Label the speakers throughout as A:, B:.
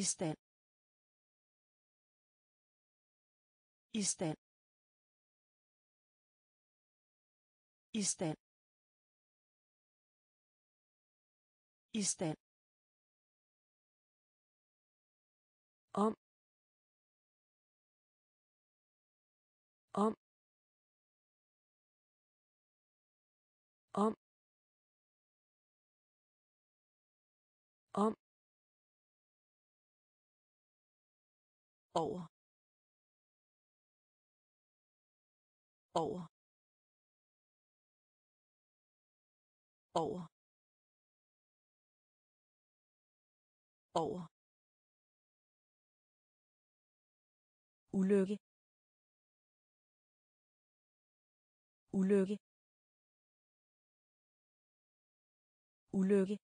A: i stand i stand i stand i stand om om. Om over. Over. Over. Over. Ulykke. Ulykke. Ulykke.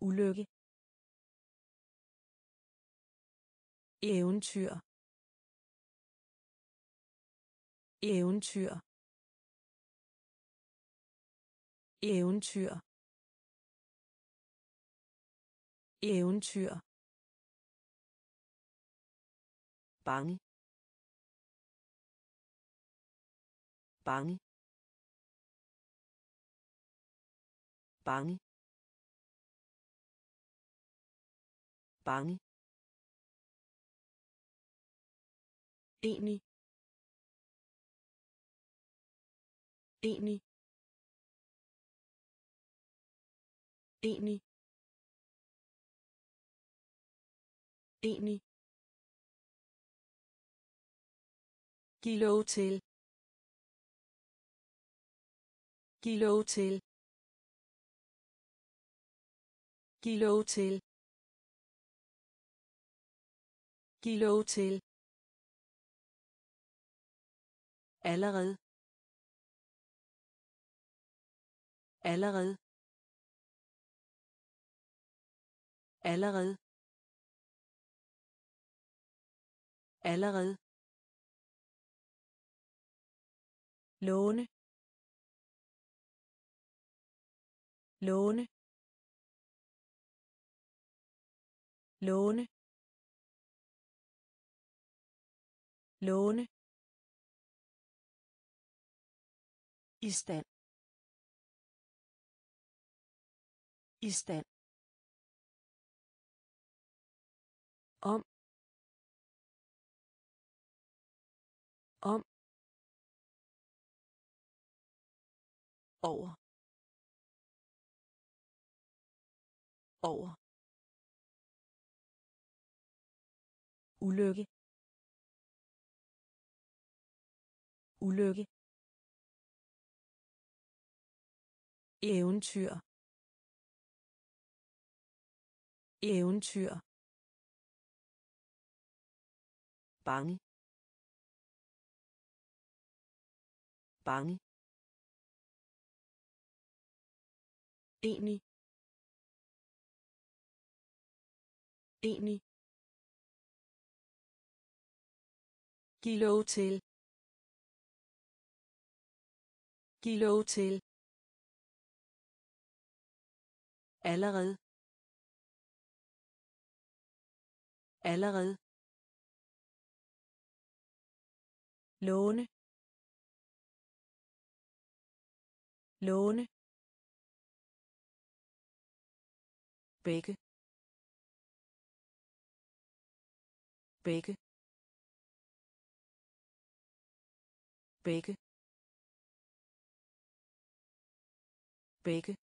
A: Ulykke. Eventyr. Eventyr. Eventyr. Eventyr. Bange. Bange. Bange. Bange. Enig enig enig enig Giv lov til. Giv lov til. Giv lov til. Giv lov til. Allerede. Allerede. Allerede. Allerede. låne låne låne låne i stand. I stand. Om. Om. Over. Over. Ulykke. Ulykke. Eventyr. Eventyr. Bange. Bange. Enig. Enig. Giv lov til. Giv lov til. Allerede. Allerede. låne. Låne. Begge begge begge begge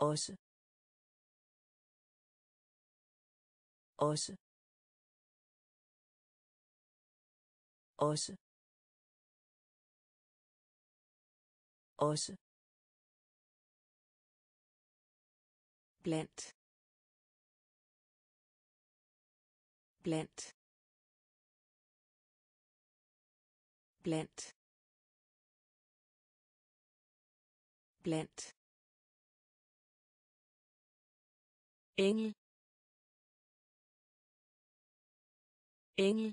A: også. Også. Også. Også. Blandt. Blandt. Blandt. Blandt. Engel. Engel.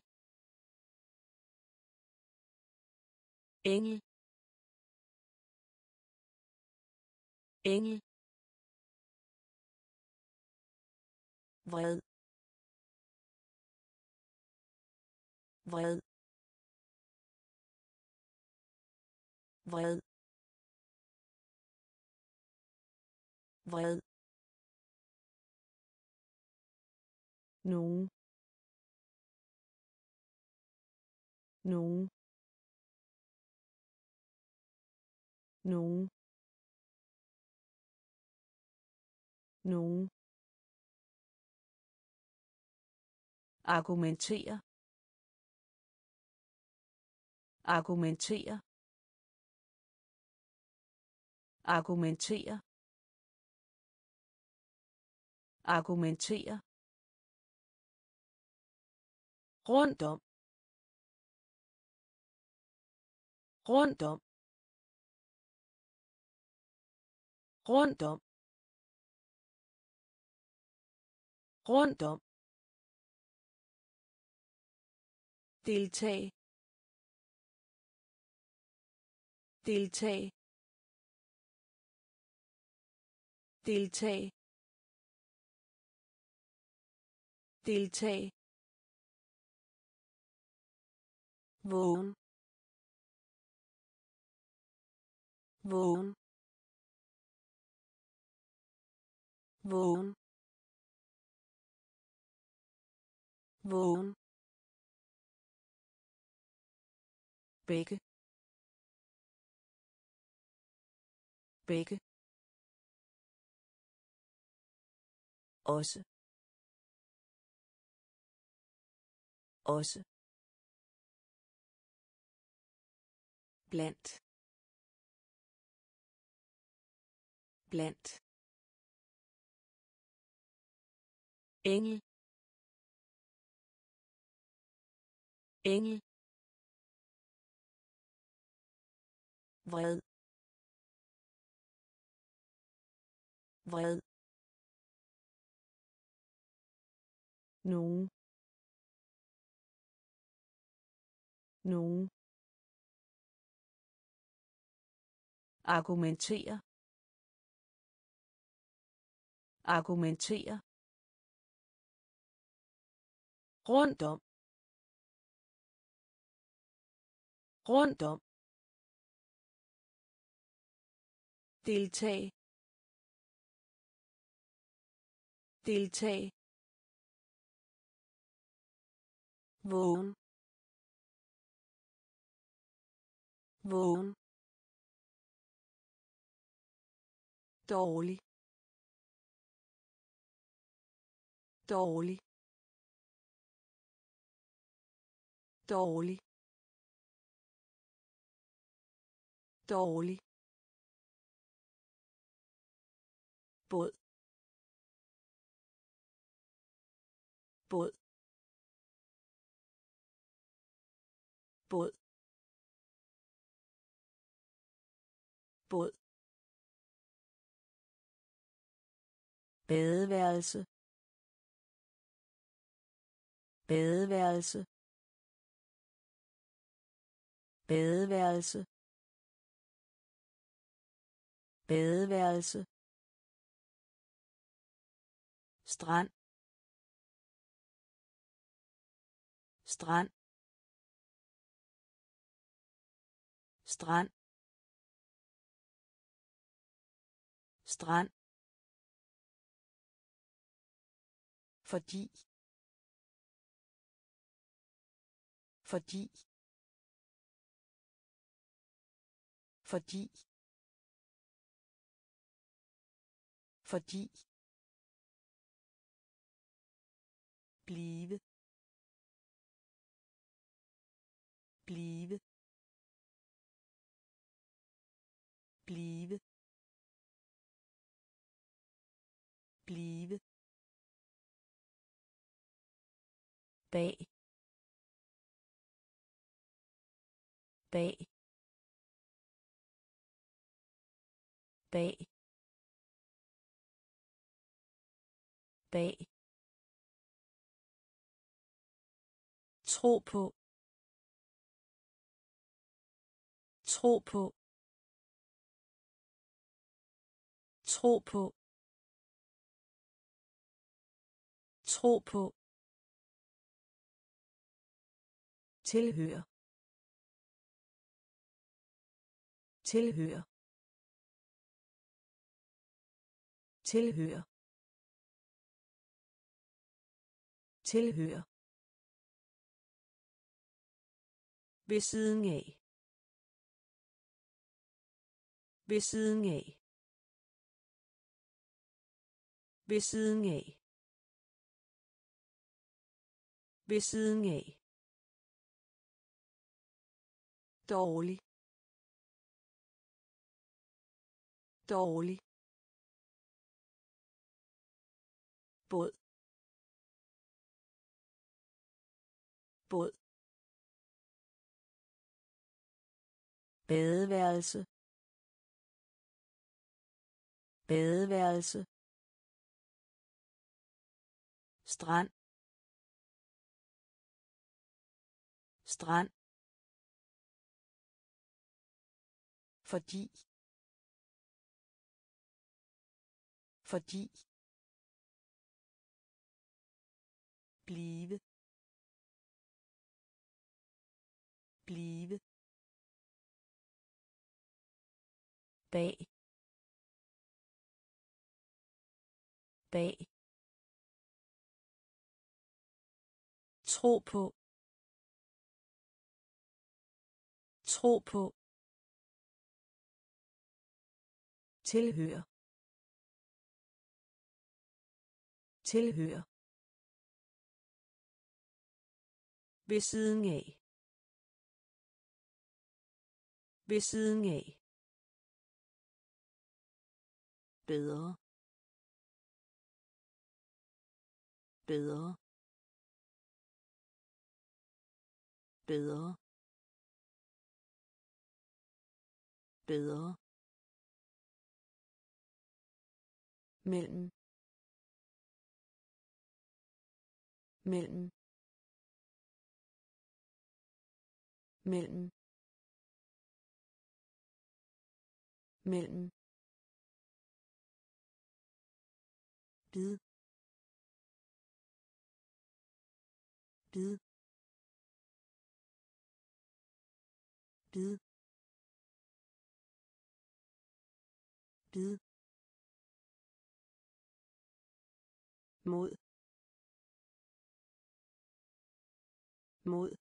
A: Engel. Engel. Vred. Vred. Vred. Vred. Nogen. Nogen. Nogen. Nogen. Argumentere. Argumentere. Argumentere. Argumentere rundt om. Rundt om. Rundt om. Rundt om. Deltag deltag deltag deltag vågen vågen vågen vågen begge begge også. Også blandt. Blandt. Engel. Engel. Vred. Vred. Nogen. Nogen. Argumentere. Argumentere. Rundt om. Rundt om. Deltag deltag vågen. Vågen. Dårlig. Dårlig. Dårlig. Dårlig. Båd. Båd. Båd. Båd. Badeværelse. Badeværelse. Badeværelse. Badeværelse. Strand. Strand. Strand. Strand. Fordi. Fordi. Fordi. Fordi. Blive. Blive. Blive. Blive. Bag. Bag. Bag. Bag. Tro på. Tro på. Tro på. Tro på. Tilhører. Tilhører. Tilhører. Tilhører. Ved siden af. Ved siden af. Ved siden af. Ved siden af. Dårlig. Dårlig. Båd. Båd. Badeværelse. Badeværelse. Strand. Strand. Fordi. Fordi. Blive. Blive. Bag. Bag. Tro på. Tro på. Tilhører. Tilhører. ved siden af. Ved siden af. Bedre. Bedre. Bedre. Bedre. Mellem. Mellem. Mellem. Mellem. Bid. Bid. Bid. Bid. Mod. Mod.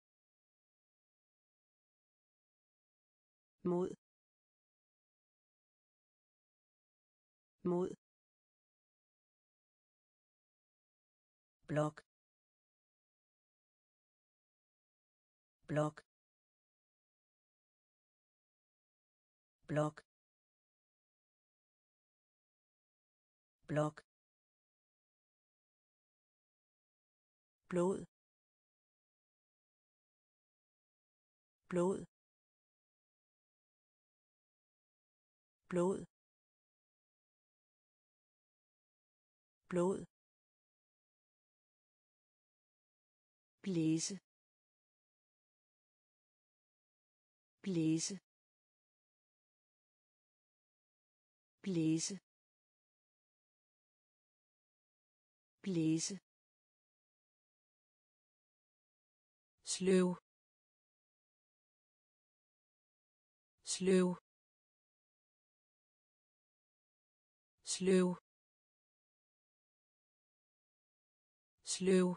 A: Mod. Mod. Blok. Blok. Blok. Blok. Blod. Blod. Blod. Blod. Blæse. Blæse. Blæse. Blæse. Sløv. Sløv. Sløv. Sløv.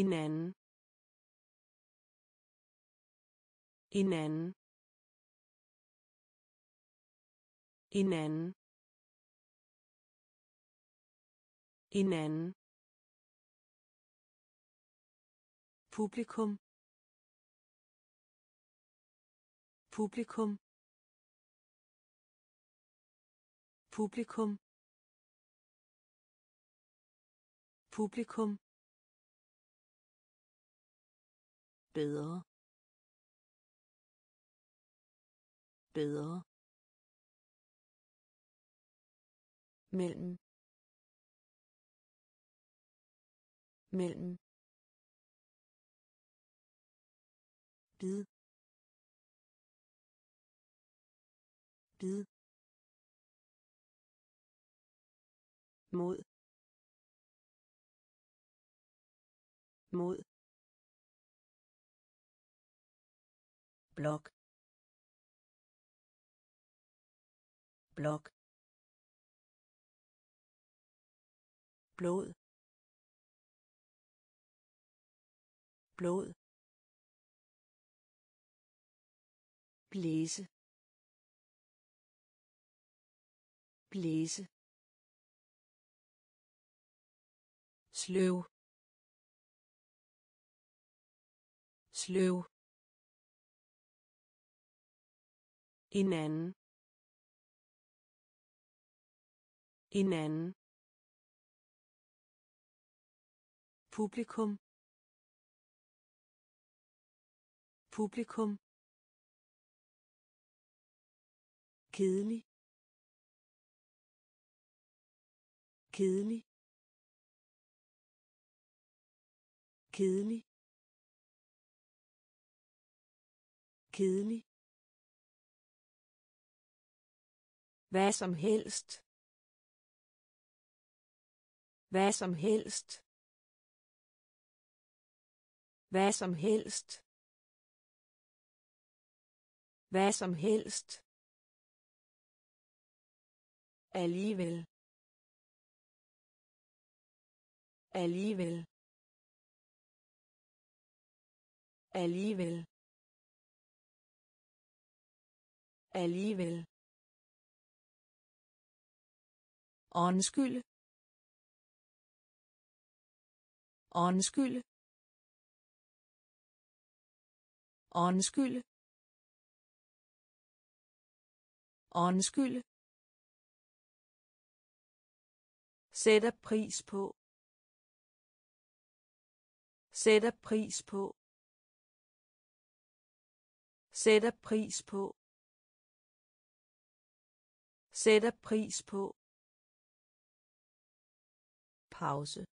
A: En anden. En anden. En anden. En anden. Publikum. Publikum. Publikum. Publikum. Bedre. Bedre. Mellem. Mellem. Bid. Bid. Mod. Mod. Blok. Blok. Blod. Blod. Blæse. Blæse. Sløv. Sløv. En anden. En anden. Publikum. Publikum. Kedelig. Kedelig. Kedelig. Kedelig. Hvad som helst. Hvad som helst. Hvad som helst. Hvad som helst alligevel alligevel alligevel alligevel Undskyld. Undskyld. Undskyld. Undskyld. Sætter pris på. Sætter pris på. Sætter pris på. Sætter pris på. Pause.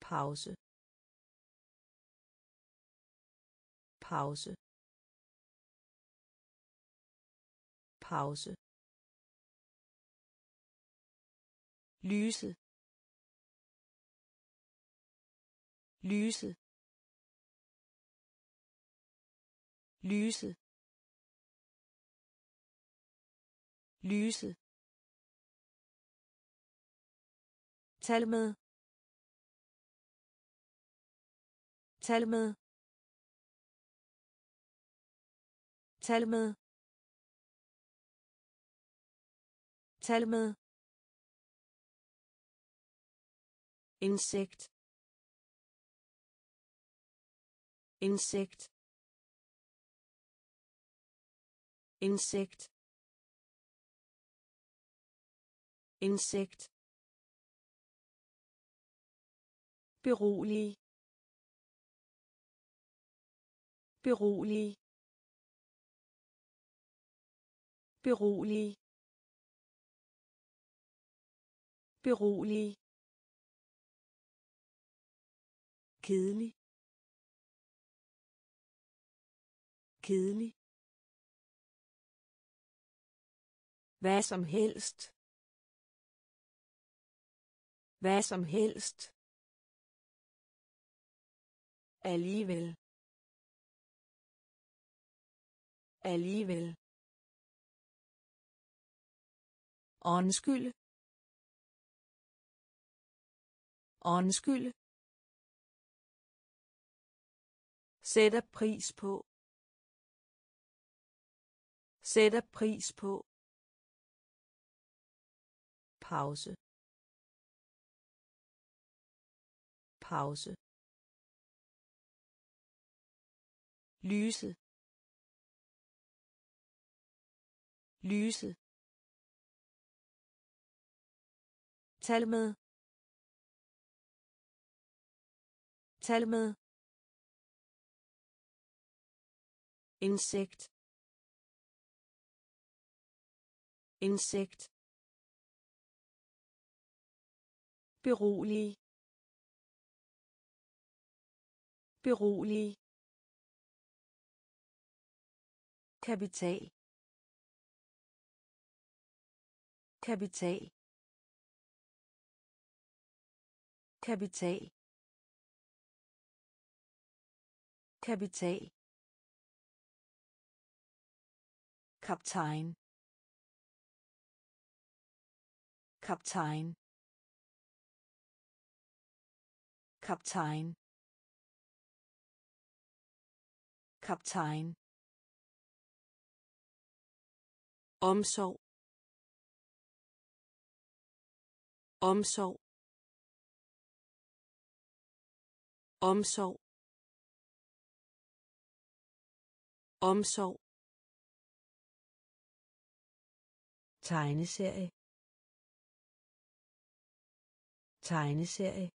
A: Pause. Pause. Pause. Lyse lyse lyse lyse Tal med. Tal med. Tal med. Tal med. Insekt. Insekt. Insekt. Insekt. Berolig. Berolig. Berolig. Berolig. Kedelig. Kedelig. Hvad som helst. Hvad som helst. Alligevel. Alligevel. Undskyld. Undskyld. Sætter pris på. Sætter pris på. Pause. Pause. lyse lyse tal med tal med insekt. Insekt. Berolig. Berolig. Kapital. Kapital. Kapital. Kapital. Kaptajn kaptajn kaptajn kaptajn omsorg omsorg omsorg omsorg tegneserie. Tegneserie.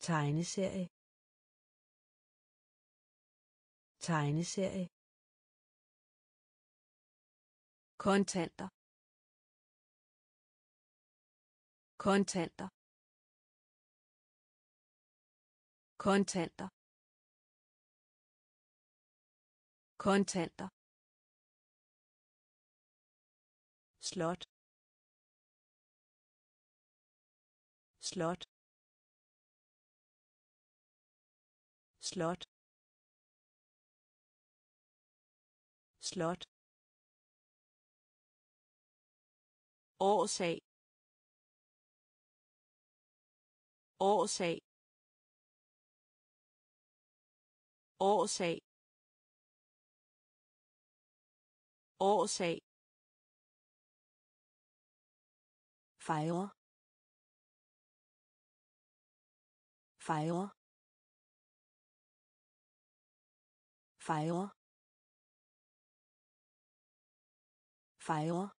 A: Tegneserie. Tegneserie. Kontanter. Kontanter. Kontanter. Kontanter. Slot. Slot. Slot. Slot. Årsag. Årsag. Årsag. Årsag. Fejre. Fejre. Fejre. Fejre.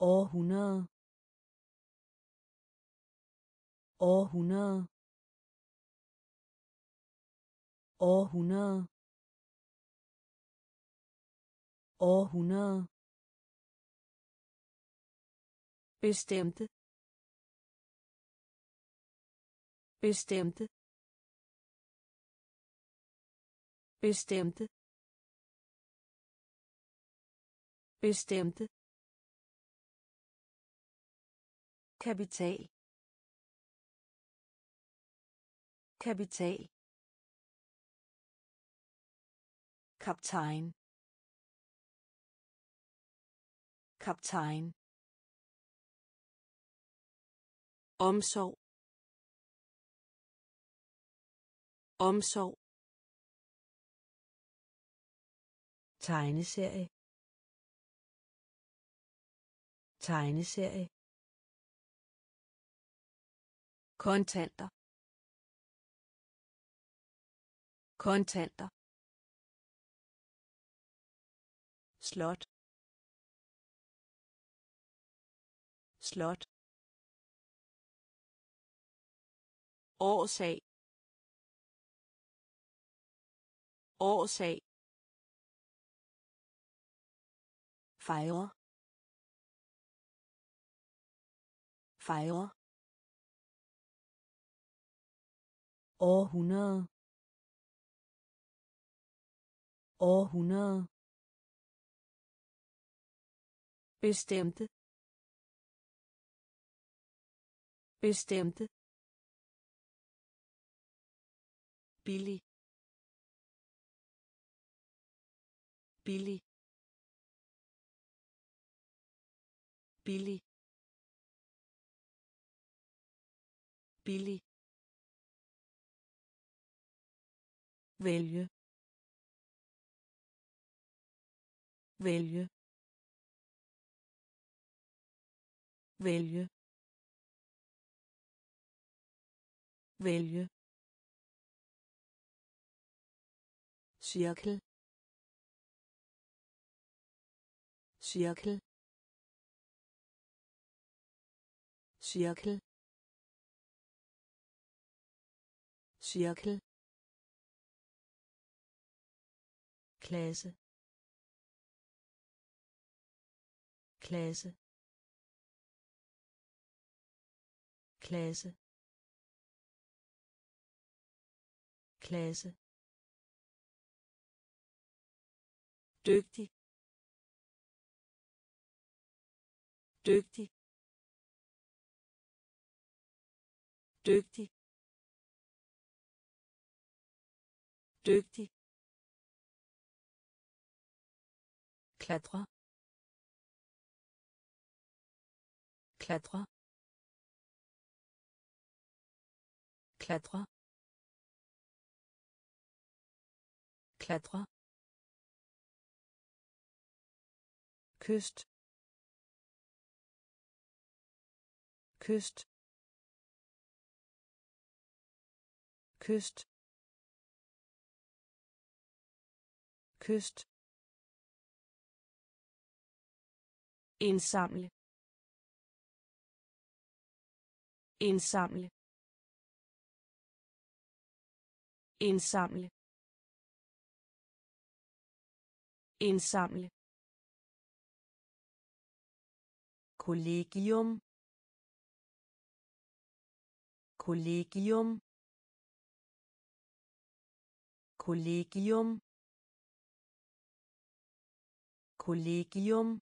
A: Århundrede. Århundrede. Århundrede. Århundrede bestemte bestemte bestemte bestemte. Kapital. Kapital. Kaptajn. Kaptajn. Omsorg. Omsorg. Tegneserie. Tegneserie. Kontanter. Kontanter. Slot. Slot årsag. Årsag. Fejre. Fejre. Århundrede. Århundrede. Bestemte. Bestemte. Billig. Billig. Billig. Billig. Vælge. Vælge. Vælge. Vælge. Cirkel cirkel cirkel cirkel klasse klasse klasse klasse
B: dygtig. Dygtig. Dygtig.
A: Klatre. Klatre. Klatre. Klatre kyst kyst kyst kyst.
B: Indsamle. Indsamle. Indsamle. Indsamle.
A: Kollegium. Kollegium. Kollegium. Kollegium.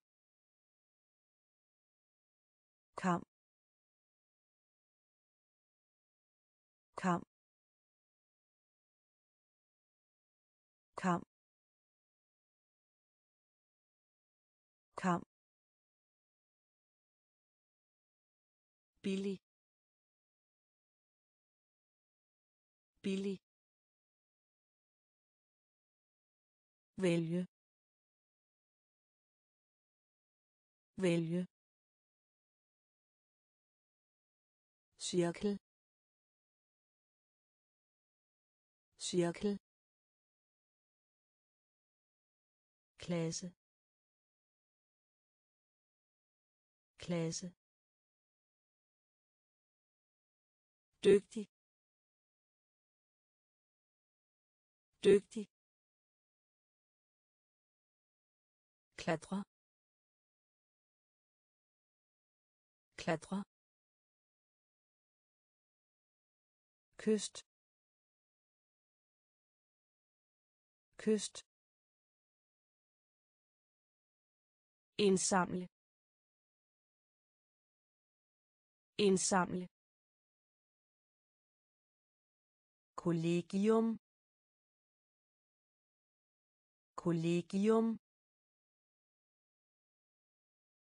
A: Kamp. Kamp
B: billig. Billig.
A: Vælge. Vælge. Cirkel. Cirkel. Klasse. Klasse.
B: Dygtig. Dygtig.
A: Klatre. Klatre. Kyst. Kyst.
B: Indsamle. Indsamle.
A: Kollegium. Kollegium.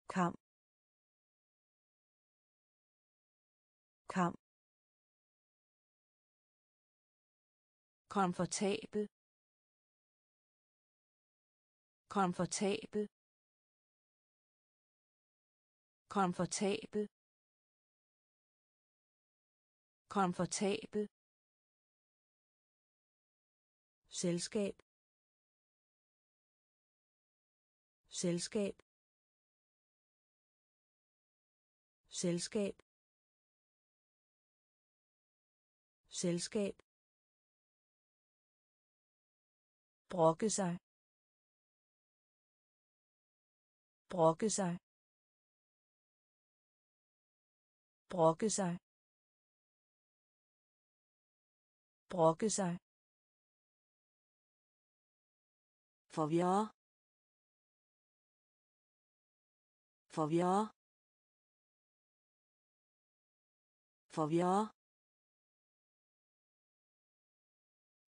A: Kamp. Kamp.
B: Komfortabel. Komfortabel. Komfortabel. Komfortabel
A: selskab. Selskab. Selskab. Selskab. Brokke sig. Brokke sig. Brokke sig. Brokke sig.
B: Forvirre forvirre forvirre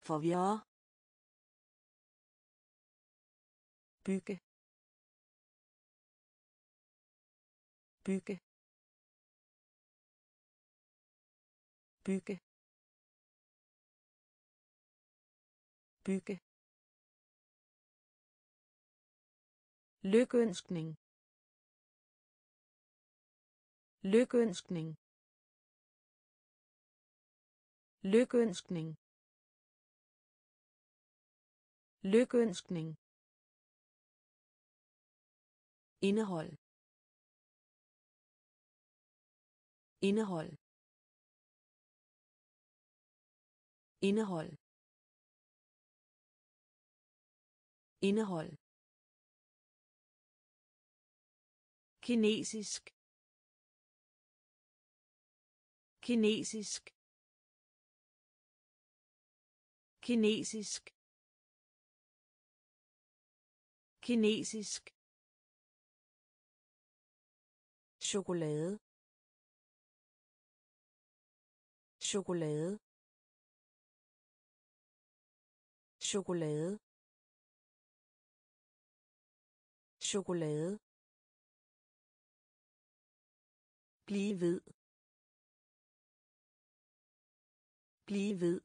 B: forvirre
A: bygge. Bygge. Bygge. Bygge. Lykønskning. Lykønskning. Lykønskning. Lykønskning. Indehold. Indehold. Indehold. Indehold. Kinesisk. Kinesisk. Kinesisk. Kinesisk. Chokolade. Chokolade. Chokolade. Chokolade. Blive ved. Blive ved.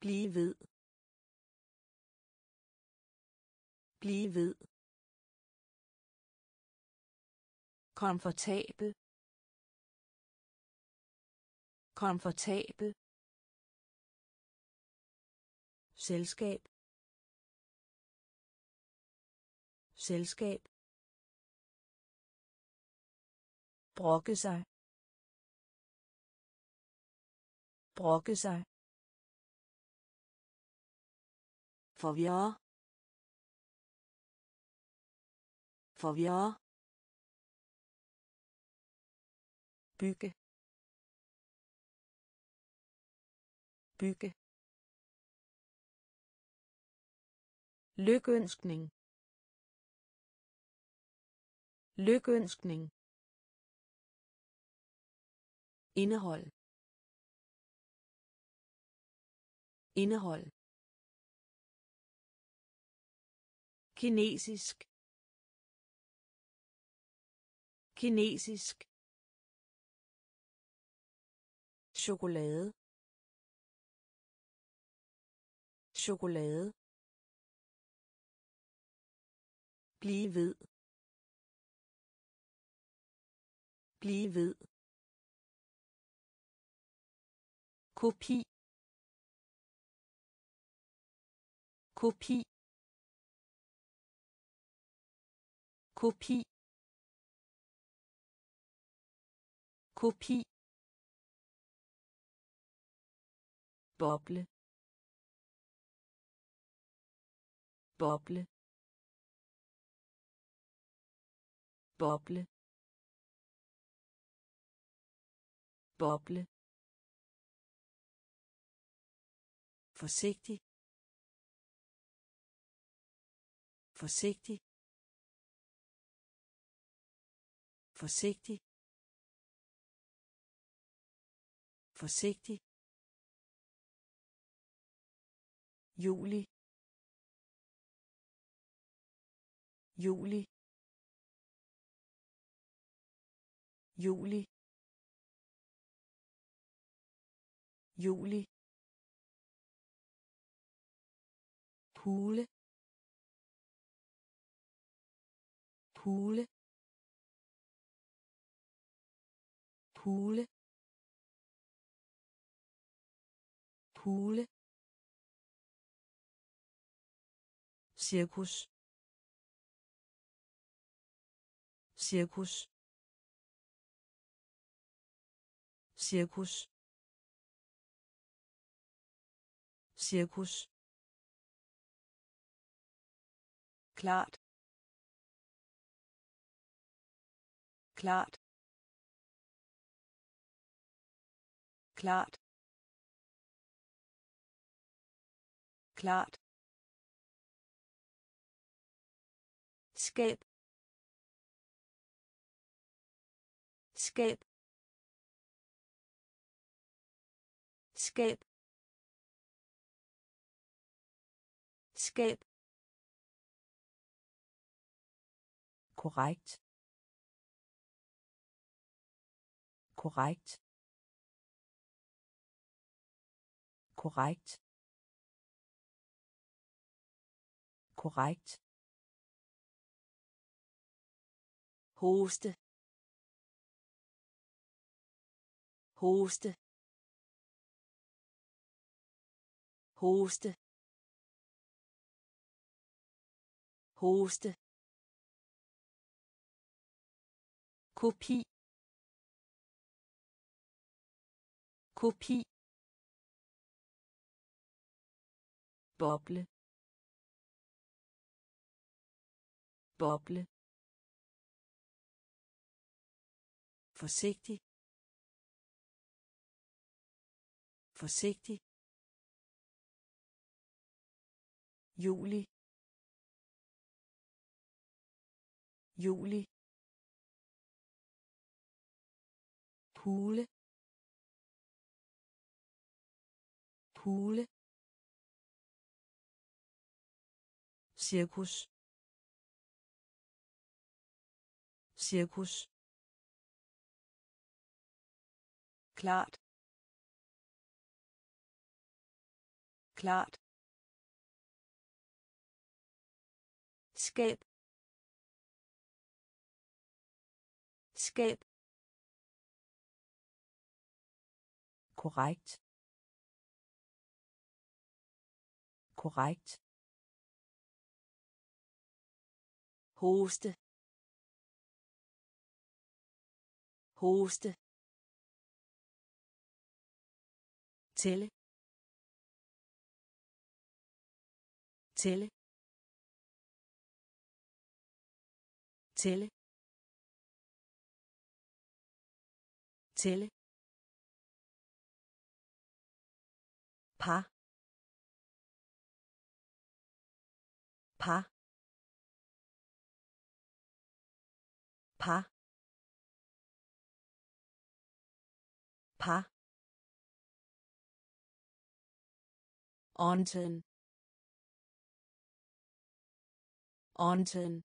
A: Blive ved. Blive ved. komfortabel komfortabel selskab selskab brokke sig. Brokke sig.
B: Forvirre. Forvirre.
A: Bygge. Bygge. Lykønskning. Lykønskning indehold. Indehold. Kinesisk. Kinesisk. Chokolade. Chokolade. Blive ved. Blive ved. Kopi kopi kopi kopi boble boble boble boble forsigtig. Forsigtig. Forsigtig. Forsigtig. Juli. Juli. Juli. Juli. Pule. Pule. Pule. Pule. cirkus cirkus cirkus cirkus klart. Klart. Klart. Klart. Skab. Skab. Skab. Skab korrekt. Korrekt. Korrekt. Korrekt. Hoste. Hoste. Hoste. Hoste. Kopi kopi boble boble forsigtig
B: Forsigtig. Juli. Juli. Hule. Hule. cirkus. Cirkus. Klart. Klart. Skab. Skab. Korrekt. Korrekt.
A: Hoste. Hoste.
B: Tælle. Tælle. Tælle. Tælle. Par par par par Onten. Onten.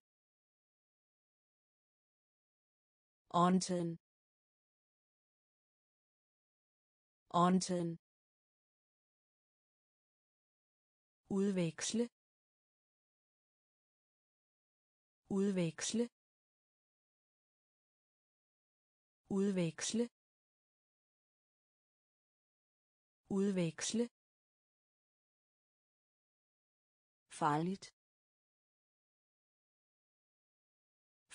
B: Onten. Onten. Udveksle udveksle udveksle udveksle. Farligt.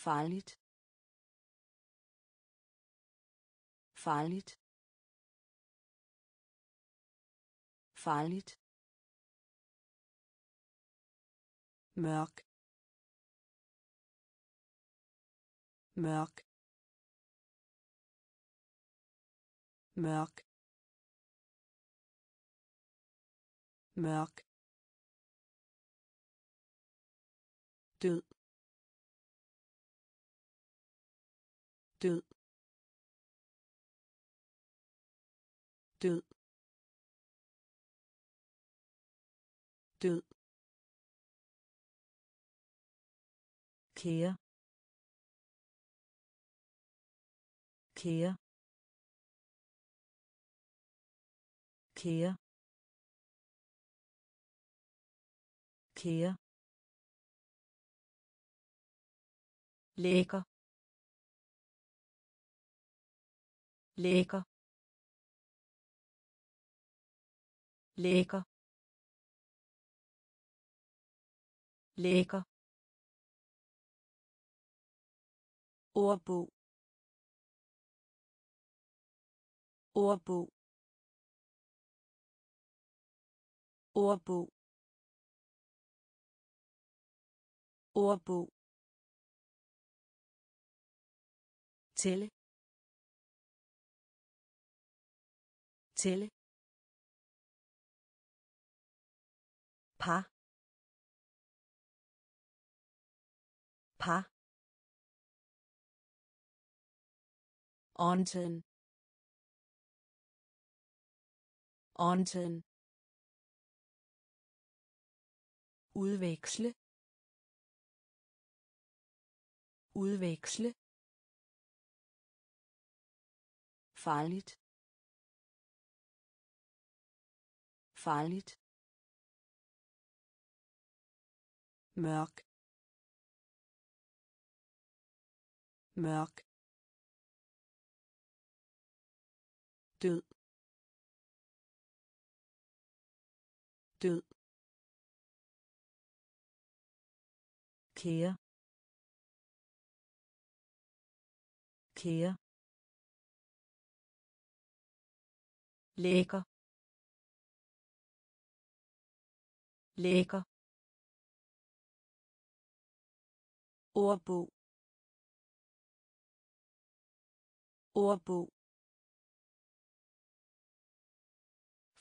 B: Farligt. Farligt. Farligt. Mørk. Mørk. Mørk. Mørk. Død. Død. Død. Død. Kære kære kære kære lækker. Lækker. Lækker. Lækker ordbog. Ordbog. Ordbog. Ordbog. Tælle. Tælle. Par. Par. Onten. Onten. udveksle. Udveksle. Farligt. Farligt. Mørk. Mørk. Død. Død. Kære. Kære. Lækker. Lækker. Ordbog. Ordbog.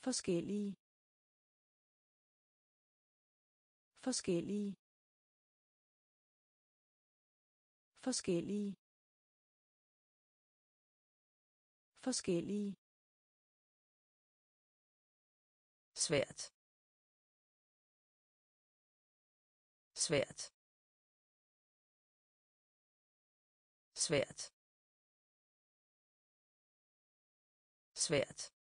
B: Forskellige. Forskellige. Forskellige. Forskellige.
A: Svært. Svært. Svært. Svært.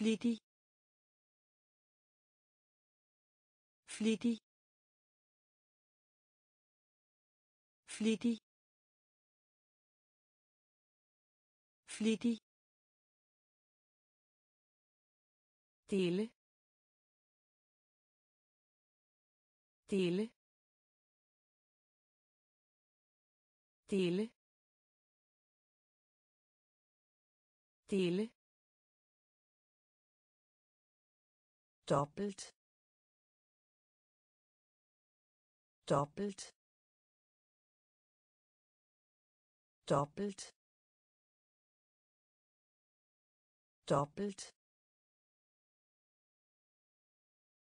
B: Flittig flittig flittig flittig dele dele dele dele doppelt. Doppelt. Doppelt. Doppelt.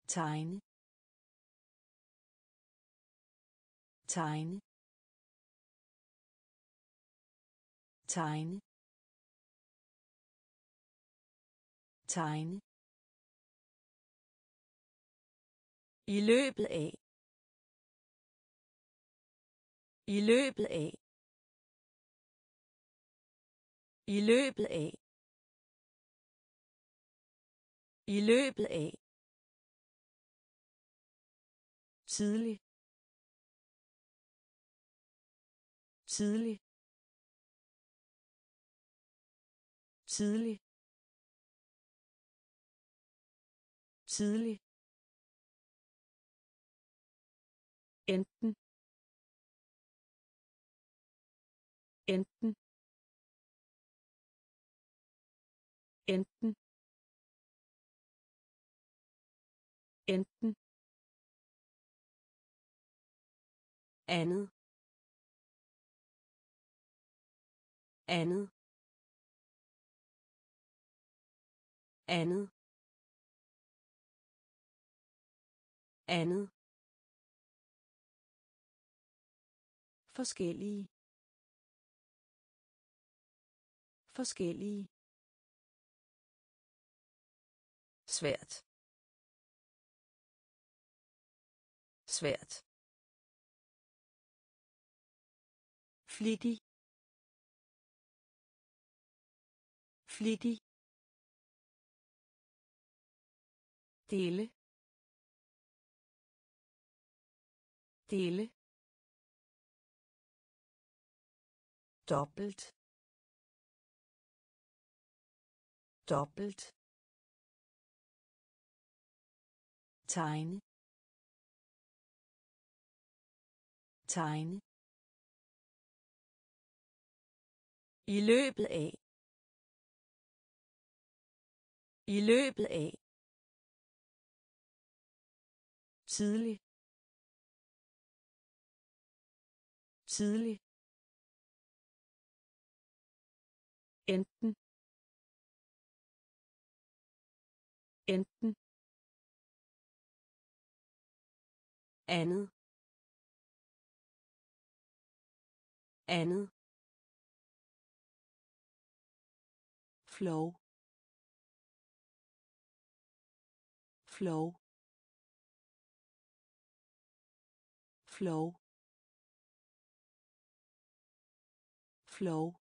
B: Tegne tegne tegne tegne
A: i løbet af. I løbet af. I løbet af. I løbet af.
B: Tidlig. Tidlig. Tidlig. Tidlig. Enten. Enten. Enten. Enten.
A: Andet. Andet. Andet. Andet.
B: Forskellige. Forskellige.
A: Svært. Svært.
B: Flittig. Flittig. Dele. Dele. Doppelt doppelt tegne. Tegne.
A: I løbet af. I løbet af.
B: Tidlig. Tidlig. Enten. Enten.
A: Andet. Andet.
B: Flow. Flow. Flow. Flow.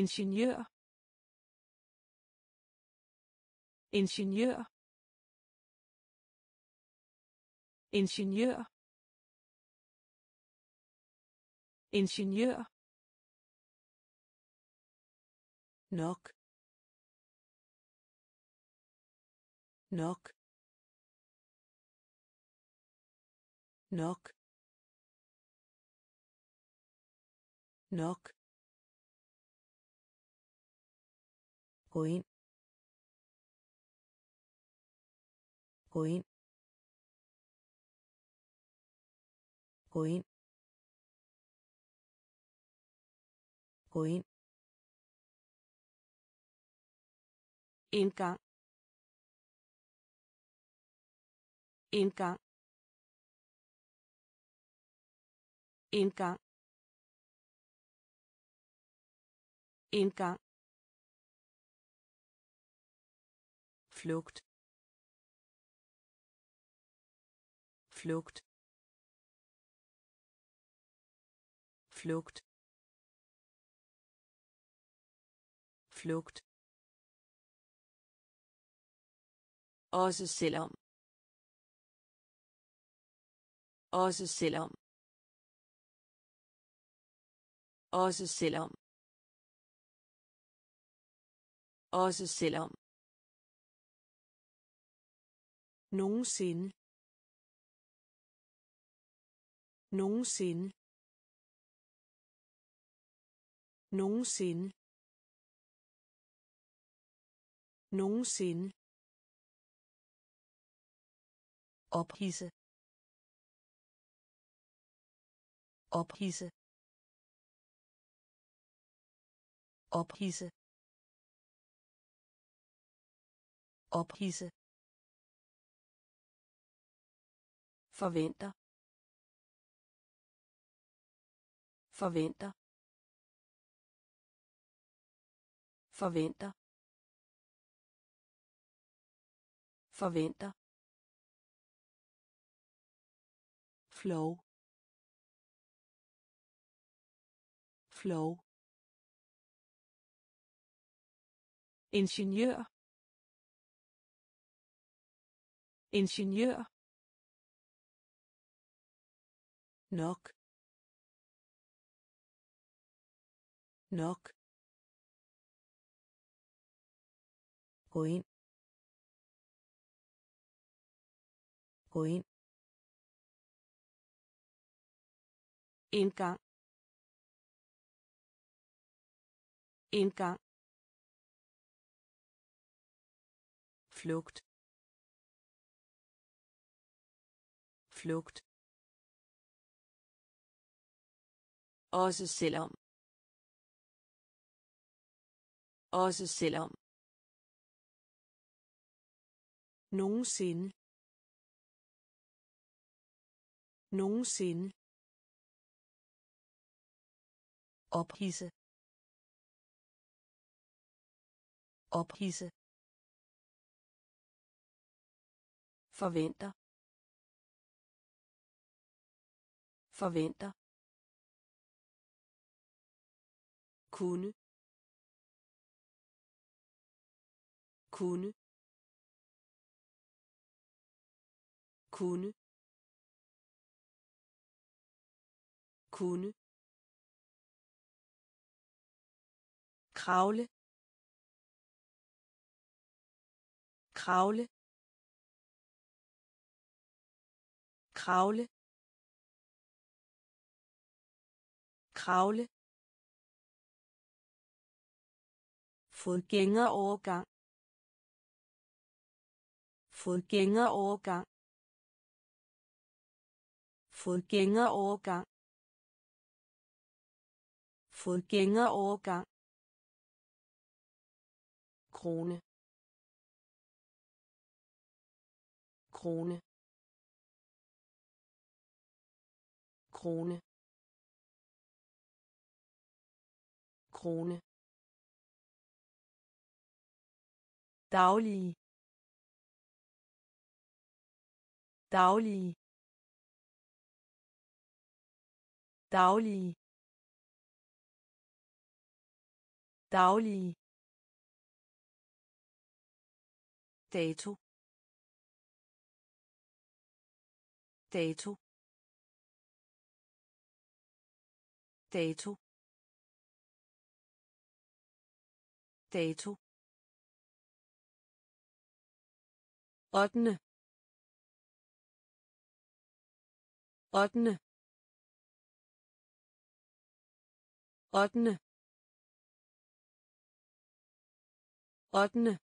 B: Ingeniør. Ingeniør. Ingeniør. Ingeniør. Nok. Nok. Nok. Nok. cuối cuối cuối cuối
A: indgang indgang indgang indgang flugt. Flugt. Flugt. Flugt. Også selvom. Også selvom. Også selvom. Også selvom. Nogensinde. Nogensinde. Nogensinde. Nogensinde. Ophisse ophisse ophisse ophisse forventer. Forventer. Forventer. Forventer. Flow. Flow. Ingeniør. Ingeniør. Nok nok gå ind gå ind indgang indgang flugt flugt også selvom. Også selvom. Nogensinde. Nogensinde. Ophisse ophisse forventer. Forventer. Kunne. Kunne. Kunne. Kunne. Kravle. Kravle. Kravle. Kravle. Fodgængerovergang fodgængerovergang fodgængerovergang fodgængerovergang krone. Krone. Krone. Krone. Daglige. Daglige. Daglige. Daglige. Dato. Dato. Dato. Dato. Ottende. Ottende. Ottende. Ottende.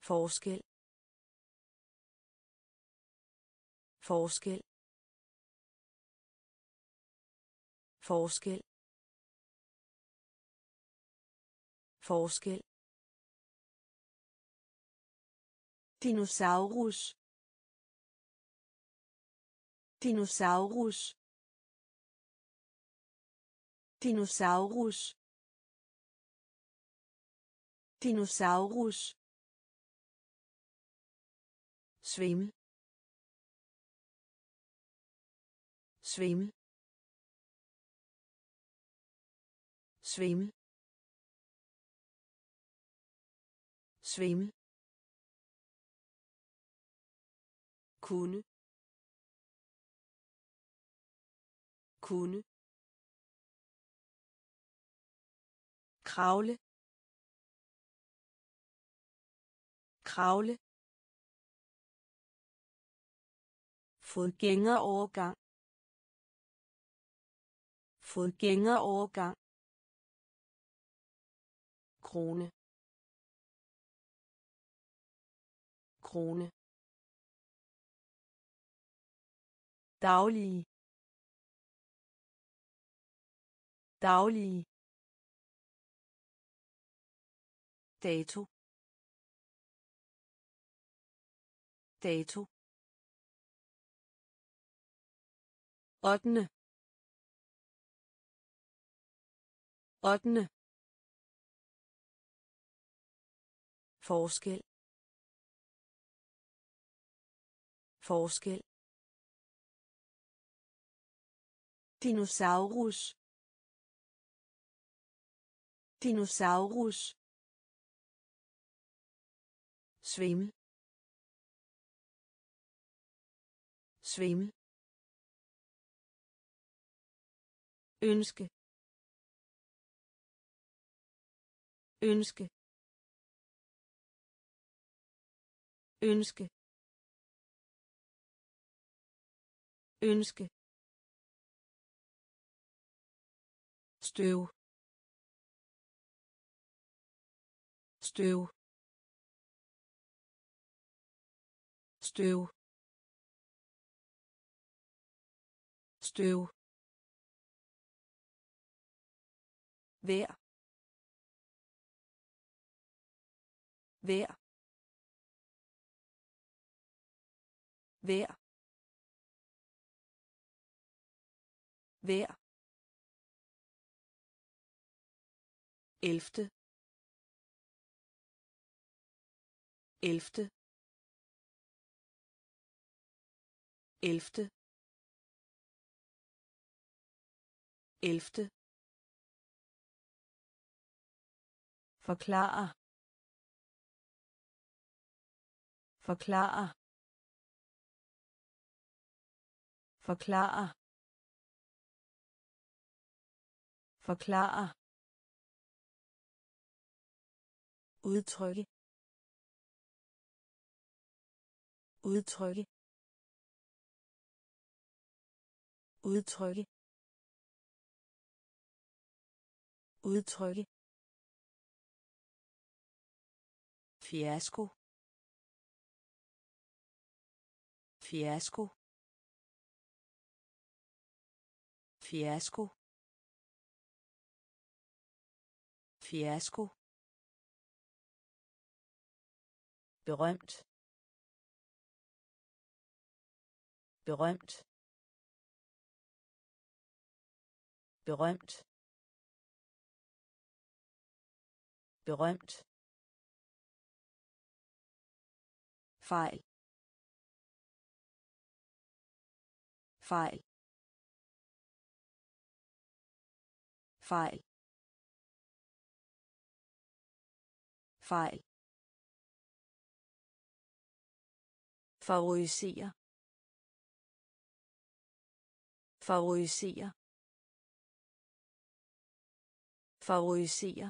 A: Forskel. Forskel. Forskel. Forskel.
B: Dinosaurus dinosaurus dinosaurus dinosaurus svimmel svimmel svimmel svimmel kunne. Kunne. Kravle. Kravle. Fodgængerovergang. Fodgængerovergang. Krone. Krone. Daglige. Daglige. Dato. Dato. Ottende. Ottende. Forskel. Forskel. Dinosaurus. Dinosaurus. Svimmel svimmel ønske. Ønske. Ønske. Ønske. Støv. Støv. Støv. Støv. Vær vær vær vær elfte. Elfte. Elfte. Elfte. Forklare. Forklare. Forklare. Forklare. Udtrykke udtrykke udtrykke udtrykke. Fiasko. Fiasko. Fiasko. Fiasko. Berømt berømt berømt berømt fejl fejl fejl fejl favorisere favorisere favorisere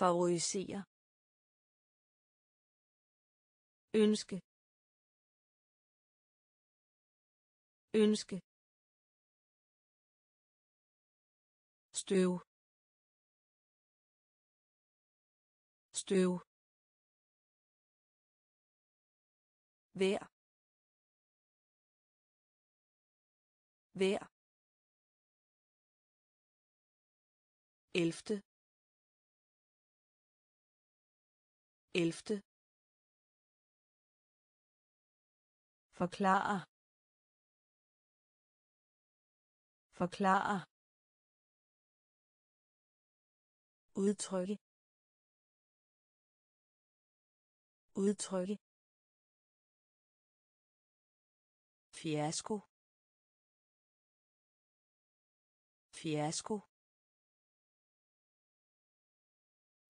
B: favorisere ønske. Ønske. Støv. Støv. Vær
A: Vær. Elfte. Elfte. Forklare. Forklare. udtrykke udtrykke fiasko fiasko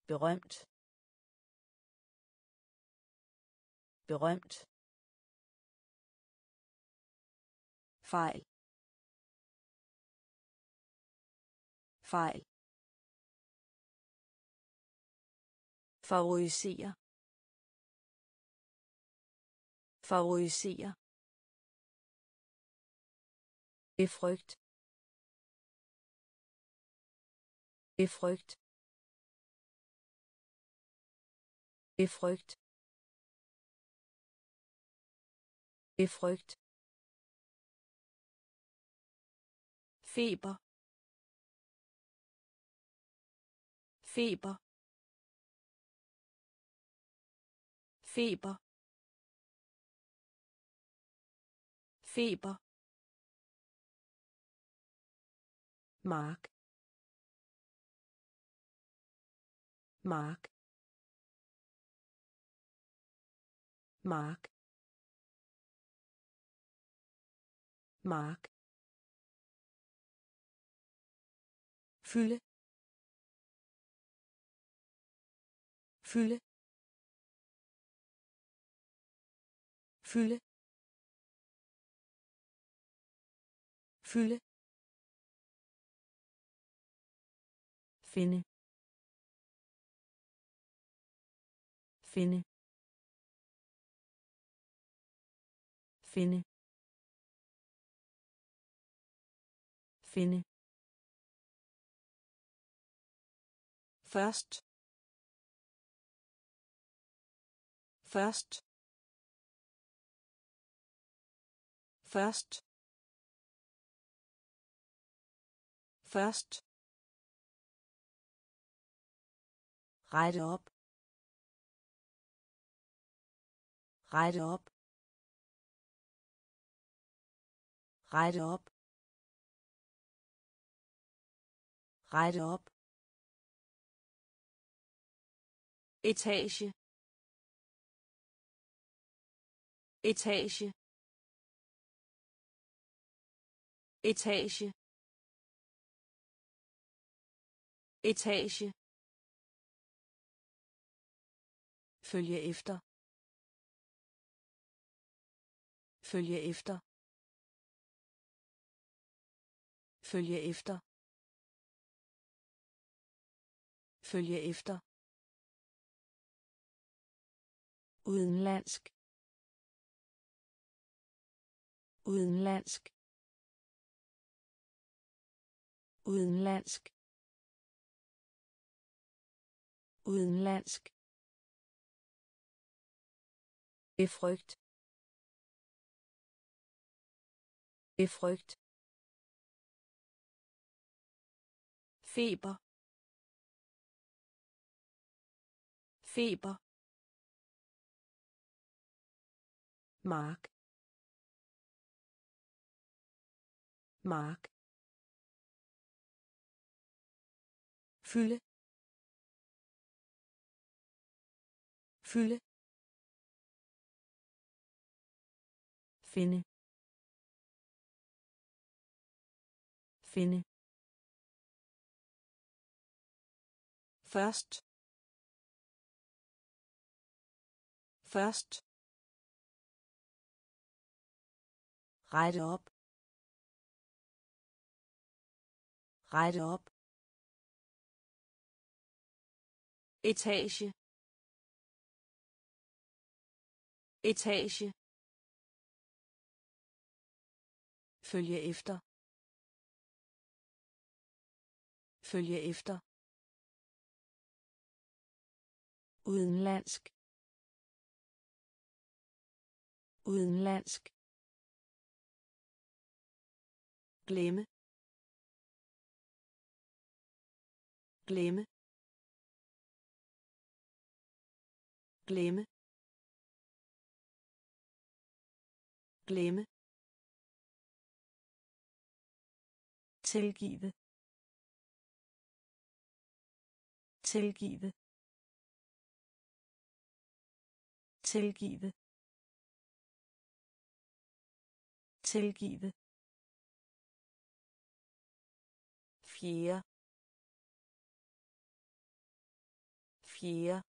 A: berømt. Berømt. Fejl. Fejl. Favorisere favorisere gefolgt gefolgt gefolgt gefolgt Fieber. Fieber. Feber. Feber. mag mag mag mag fühle fühle fühle fühle finde. Finde. Finde. Finde. Først. Først. Først. Først. Rette op. Rette op. Rette op. Rette op. Etage. Etage. Etage. Etage. Følge efter. Følge efter. Følge efter. Følge efter. Udenlandsk. Udenlandsk. Udenlandsk. Udenlandsk. gefolgt gefolgt Feber. Feber. Mark. Mark. Fühle. Fühle. Finde. Finde. Først. Først. Rette op. Rette op. Etage. Etage. Følge efter. Følge efter. Udenlandsk. Udenlandsk. Glemme. Glemme. Glemme. Glemme tilgive tilgive tilgive tilgive fjerde. Fjerde.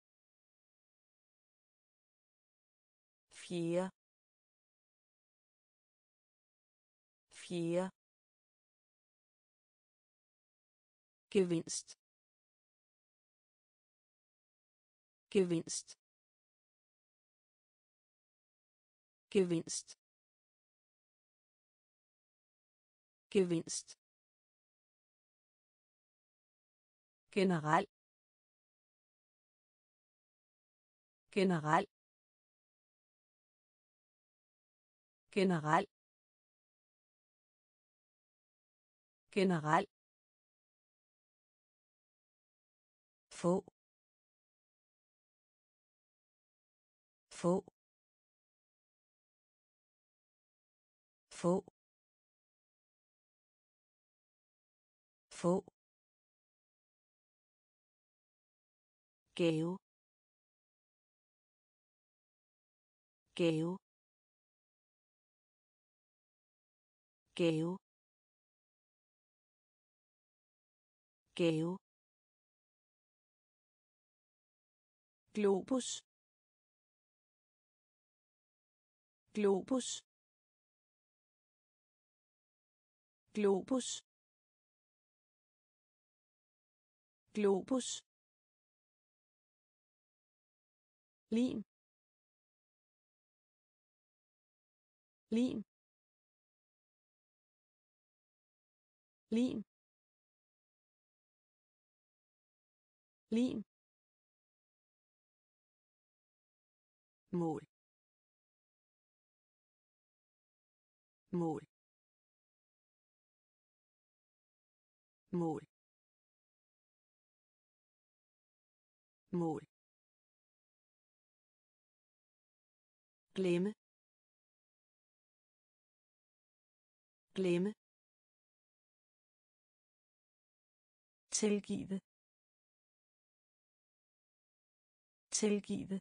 A: Fjerde. Fjerde. gewinnst. Gewinnst. Gewinnst. Gewinnst. General. General. General. General. Få. Få. Få. Få. Gave. Gave. Gave. Gave globus. Globus. Globus. Globus. Lim. Lim. Lim. Lim. Mål. Mål. Mål. Mål. Glemme. Glemme. Tilgive. Tilgive.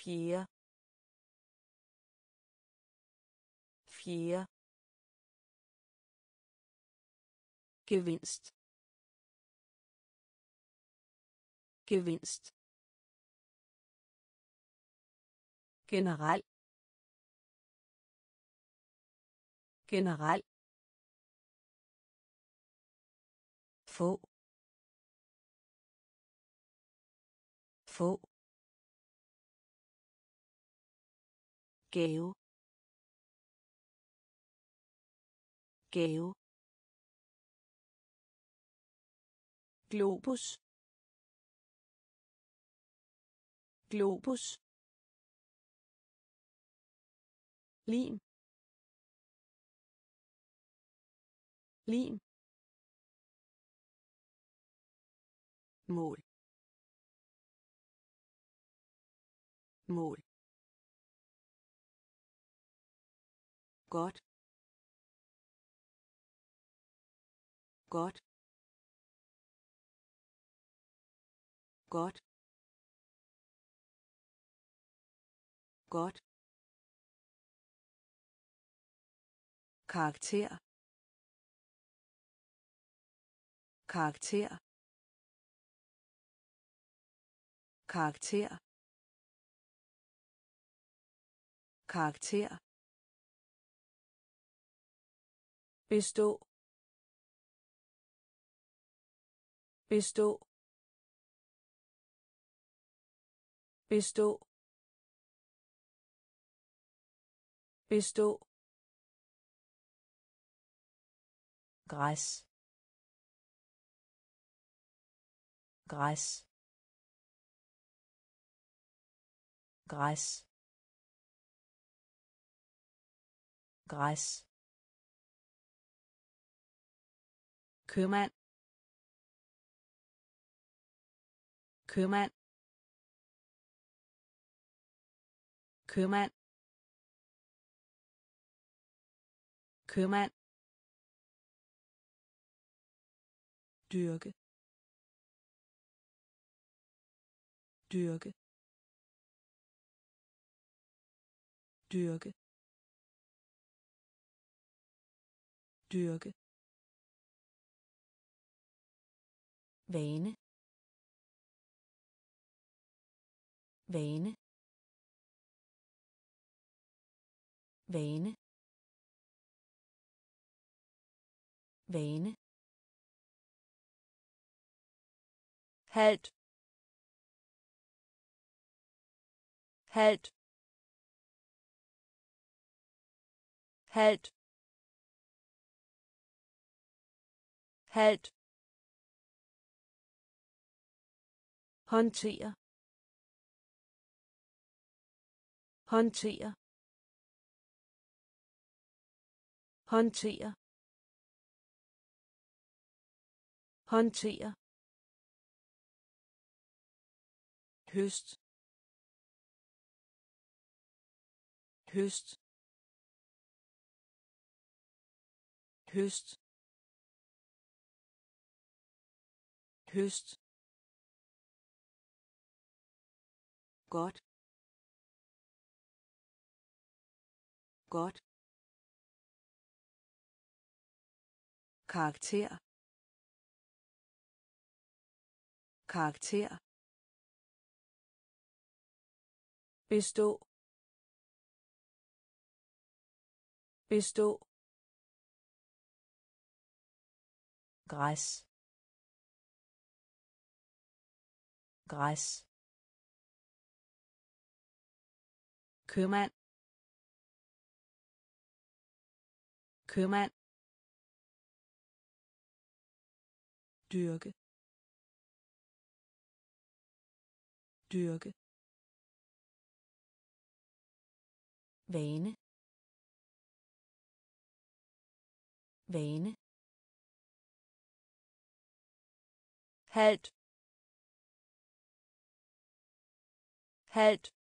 A: vier. Vier. Gewinnst. Gewinnst. General. General. Få få gave gave globus. Globus. Lim. Lim. Mål. Mål. Godt. Godt. Godt. Godt. Karakter. Karakter. Karakter. Karakter. Bestå. Bestå. Bestå. Bestå. Græs. Græs. Græs. Græs.
B: Købmand. Købmand. Købmand. Købmand. Dyrke. Dyrke. Dyrke. Dyrke.
A: Vane vane vane vane halt halt halt halt håndtere. Håndtere. Håndtere. Håndtere. Høst. Høst. Høst. Høst. Godt. Godt. Karakter. Karakter. Bestå. Bestå. Græs. Græs.
B: Købmand. Købmand.
A: Dyrke. Dyrke. Vane. Vane. Halt. Halt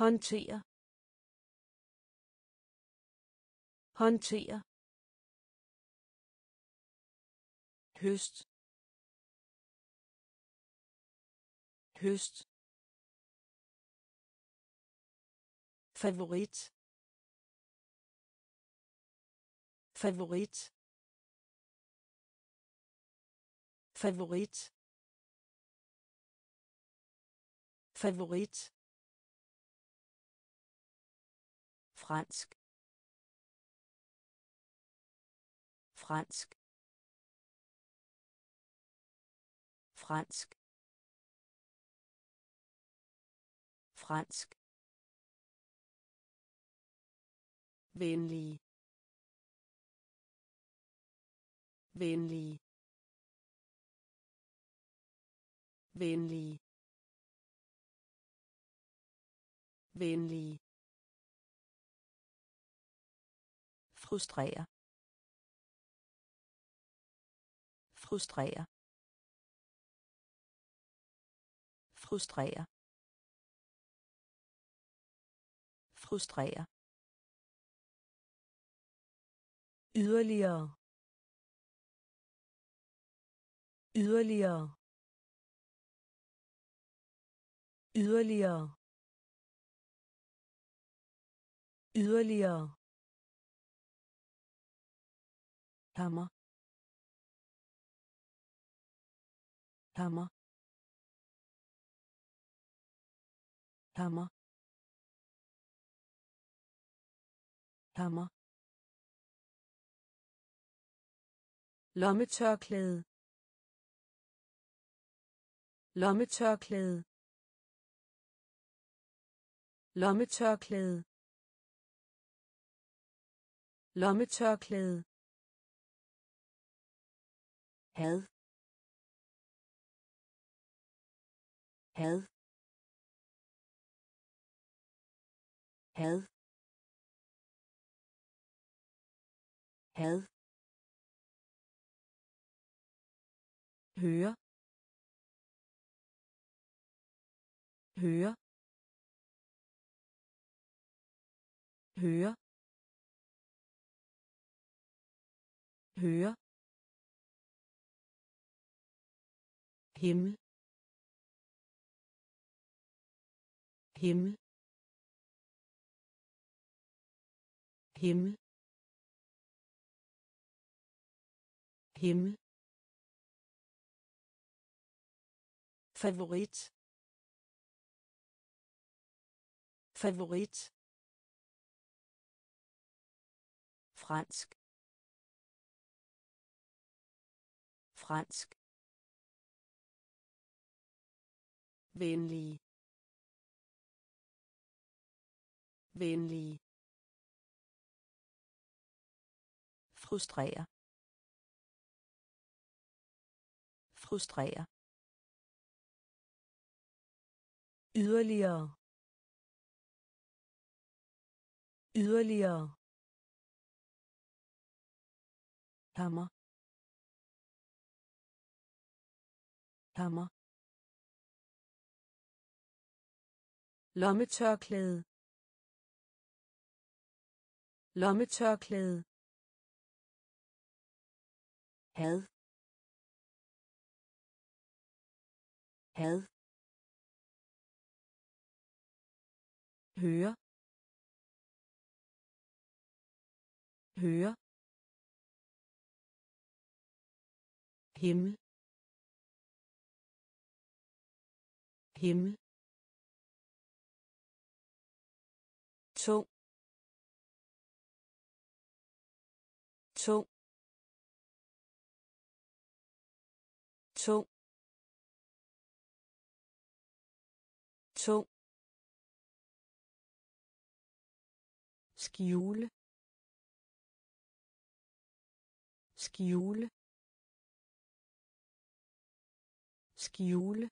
A: håndtere. Håndtere. Høst. Høst. Favorit. Favorit. Favorit. Favorit. Fransk. Fransk. Fransk. Fransk. Venlig. Venlig. Venlig. Venlig. Frustrere frustrere frustrere frustrere yderligere. Yderligere. Yderligere. Yderligere. Hammer hammer hammer hammer lommetørklæde. Lommetørklæde. Lommetørklæde. Lommetørklæde. Had had had had høre. Høre. Høre. Høre himmel. Himmel. Himmel. Himmel.
B: Favorit. Favorit.
A: Fransk. Fransk.
B: Venlige venlige
A: frustrere frustrere yderligere yderligere hammer hammer lommetørklæde. Lommetørklæde. Had. Had. Høre. Høre. Himmel. Himmel. Tung tung tung tung. Skjule skjule skjule.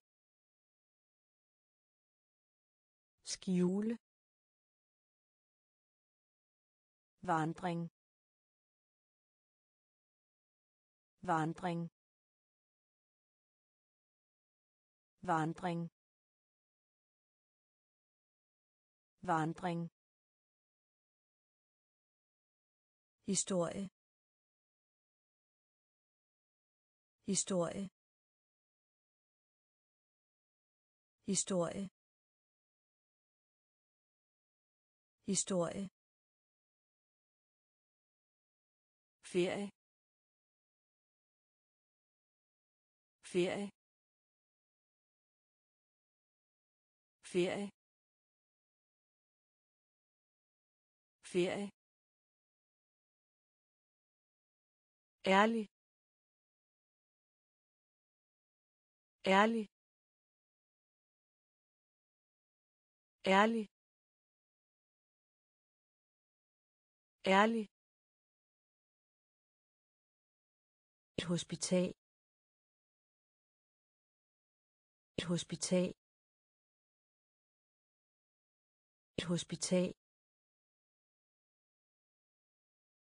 A: Skjule. Vandring. Vandring. Vandring. Vandring. Historie. Historie. Historie. Historie. Ferie. Ferie. Ferie. Ferie. Ærlig. Ærlig. Ærlig. Ærlig. Et hospital. Et hospital. Et hospital.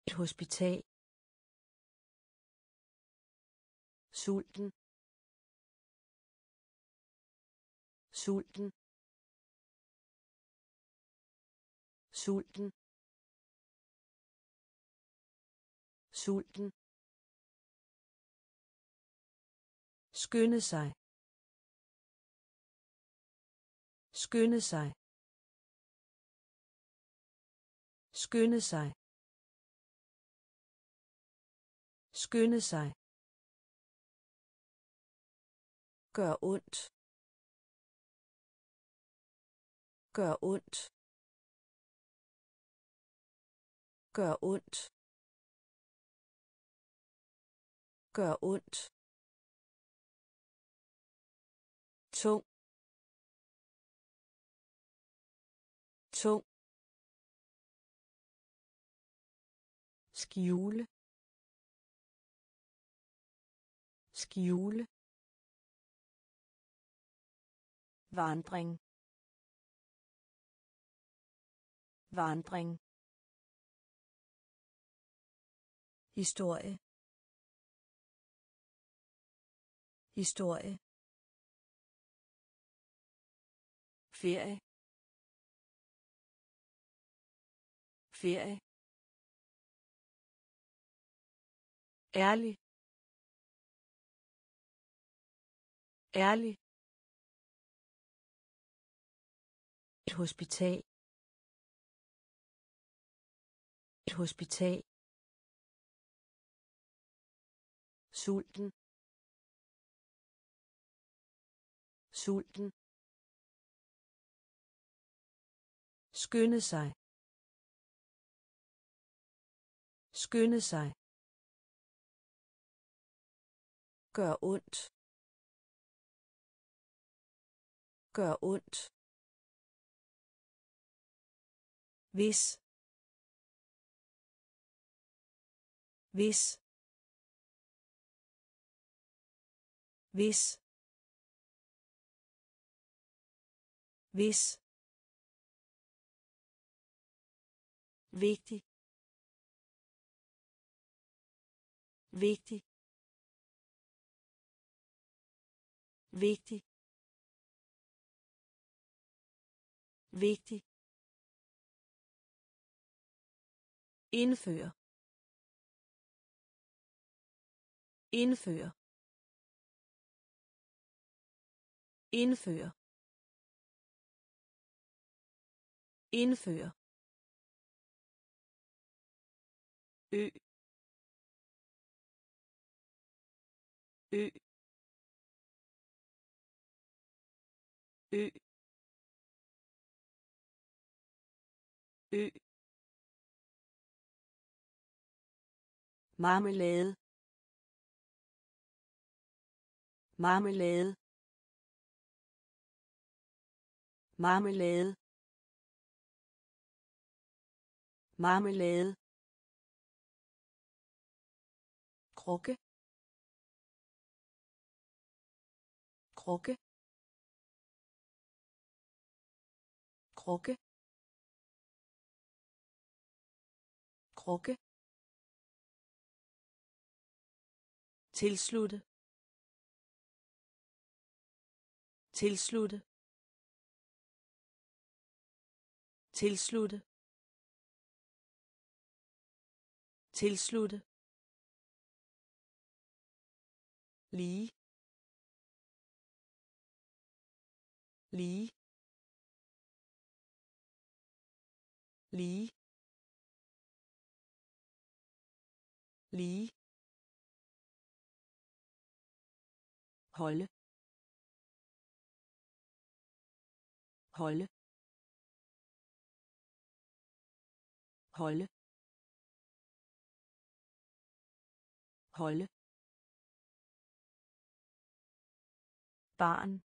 A: Et hospital. Sulten. Sulten. Sulten. Sulten. Skynde sig. Skynde sig. Skynde sig. Skynde sig. Gør ondt. Gør ondt. Gør ondt. Gør ondt. Tung tung skjule skjule vandring
B: vandring
A: historie historie
B: ferie. Ferie.
A: Ærlig. Ærlig. Et hospital. Et hospital. Sulten. Sulten. Skynde sig. Skynde sig. Gør ondt. Gør ondt. Hvis. Hvis. Hvis. Hvis. Vigtig. Vigtig. Vigtig. Vigtig. Indføre. Indføre. Indføre. Indføre. Ø. Ø. Ø. Ø. Marmelade. Marmelade. Marmelade. Marmelade. Krukke. Krukke. Krukke. Krukke. Tilslutte. Tilslutte. Tilslutte. Tilslutte. Lige. Lige. Lige. Lige. Holde. Holde. Holde. Holde. Barn.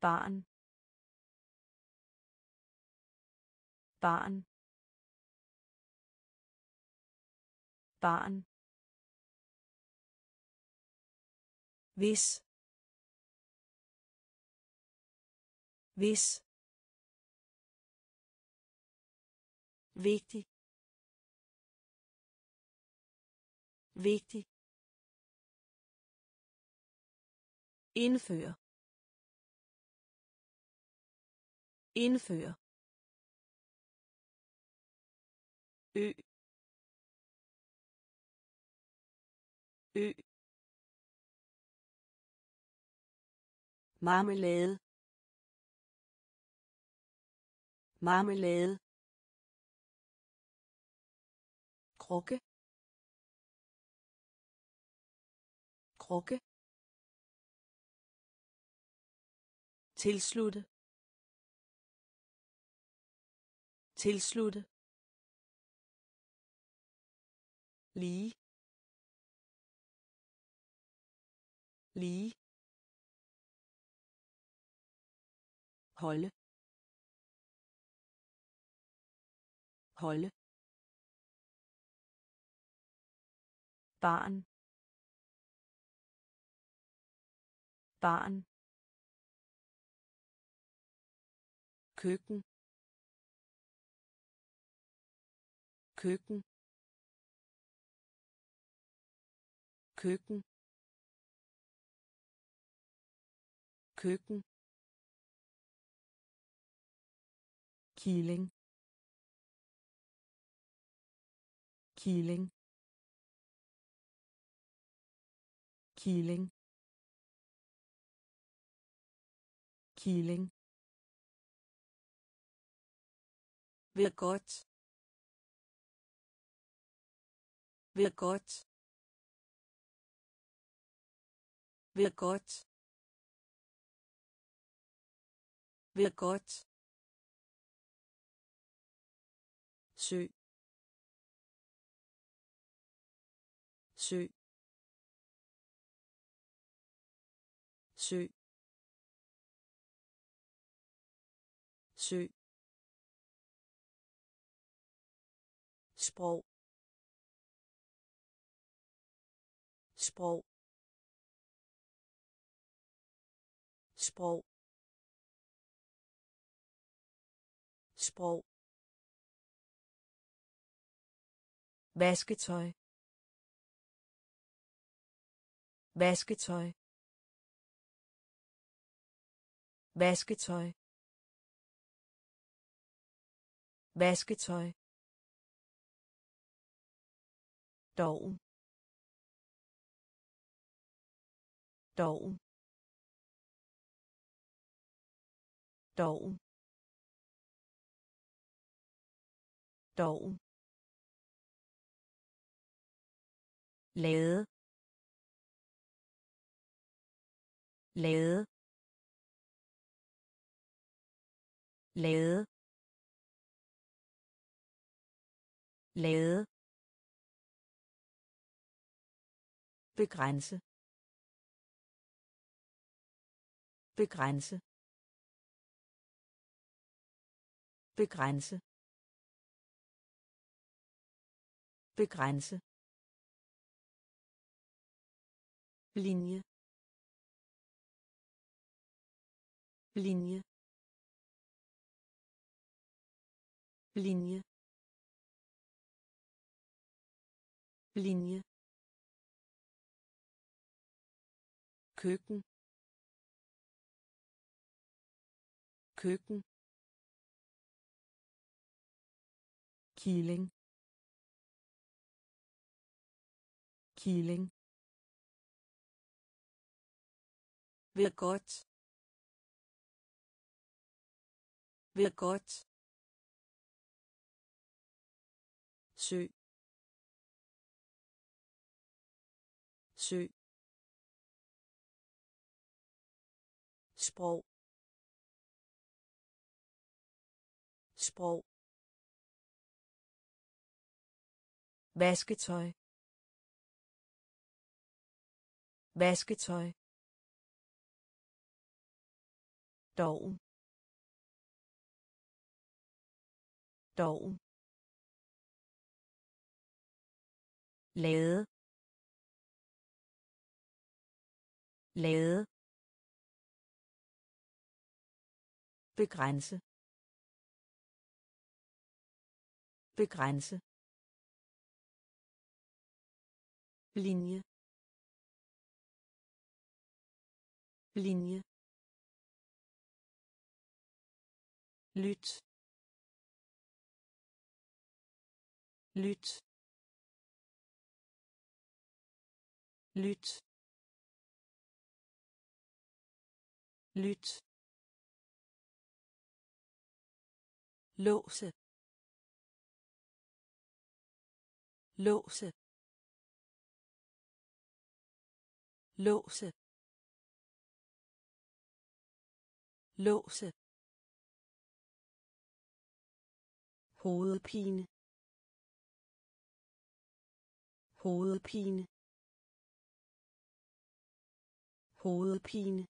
A: Barn. Barn. Barn. Hvis. Hvis. Vigtig. Vigtig. Indføre. Indføre. Ø. Ø. Marmelade. Marmelade. Krukke. Krukke. Tilslutte tilslutte lige lige holde holde barn barn køkken køkken køkken køkken killing killing killing killing
B: Ved godt. Ved godt. Ved godt. Ved godt. sø sø sø sprog. Sprog. Sprog. Sprog. Vasketøj. Vasketøj. Vasketøj. Vasketøj. Doven doven doven doven lade lade lade lade begrænse. Begrænse. Begrænse. Begrænse. Linje. Linje. Linje. Linje. Køkken. Køkken. Kiling kiling Ved godt. Ved godt. sø. Sprog. Sprog.
A: Vasketøj. Vasketøj. Doven. Doven. Lade. Lade. Begrænse. Begrænse.
B: Linje. Linje. Lyt. Lyt. Lyt. Lyt. Låse. Låse. Låse. Låse. Hovedpine. Hovedpine. Hovedpine.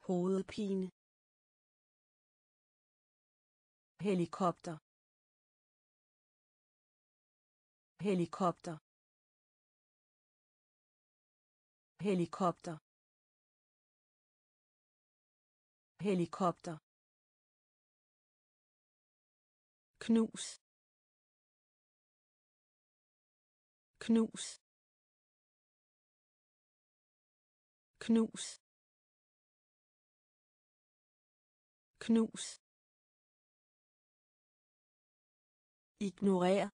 B: Hovedpine helikopter. Helikopter. Helikopter. Helikopter. Knus. Knus. Knus. Knus. Ignorer.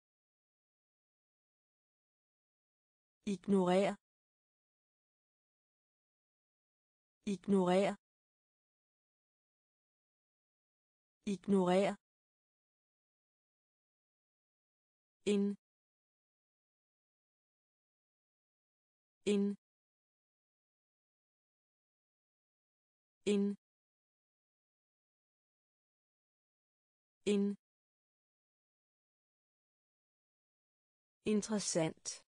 B: Ignorer. Ignorer. Ignorer. En en en en interessant.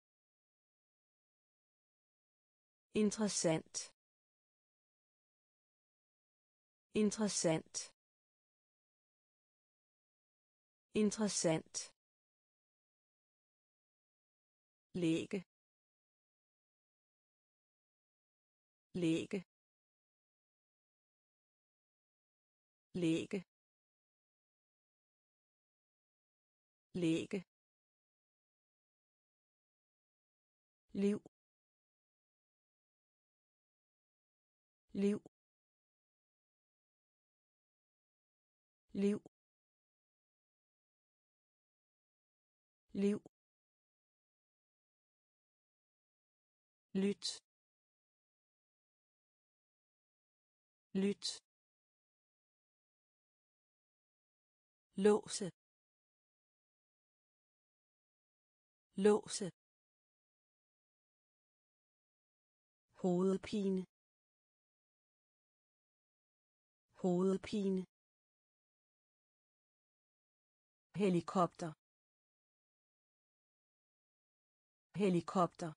B: Interessant. Interessant. Interessant. Læge. Læge. Læge. Læge. Liv. Liv. Liv. Liv. Lyt. Lyt. Låse. Låse. Hovedpine. Hovedpine. Helikopter. Helikopter.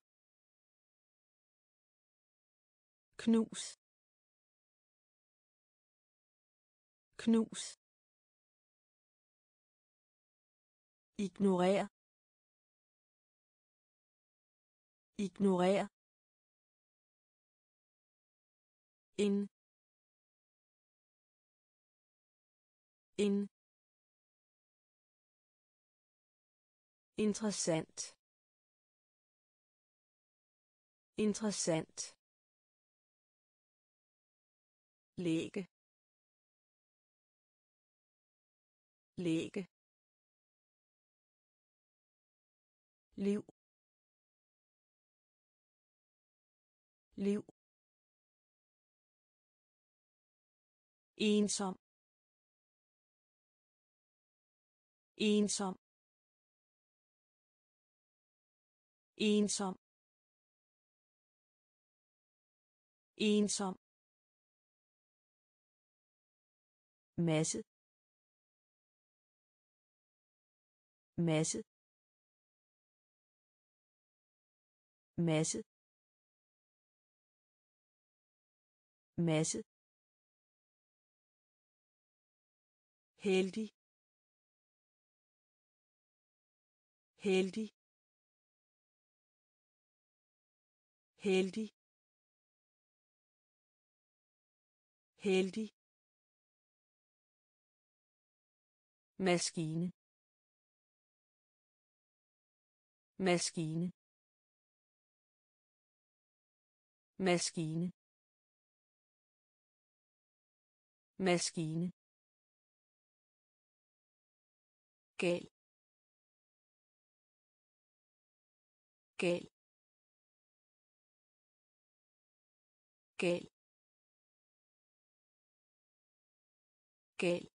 B: Knus. Knus. Ignorer. Ignorer. In in interessant interessant læge læge liv liv. Ensom. Ensom. Ensom. Ensom. Masse. Masse. Masse. Masse. Heldig. Heldig. Heldig. Heldig. Maskine. Maskine. Maskine. Maskine. Gal gal gal gal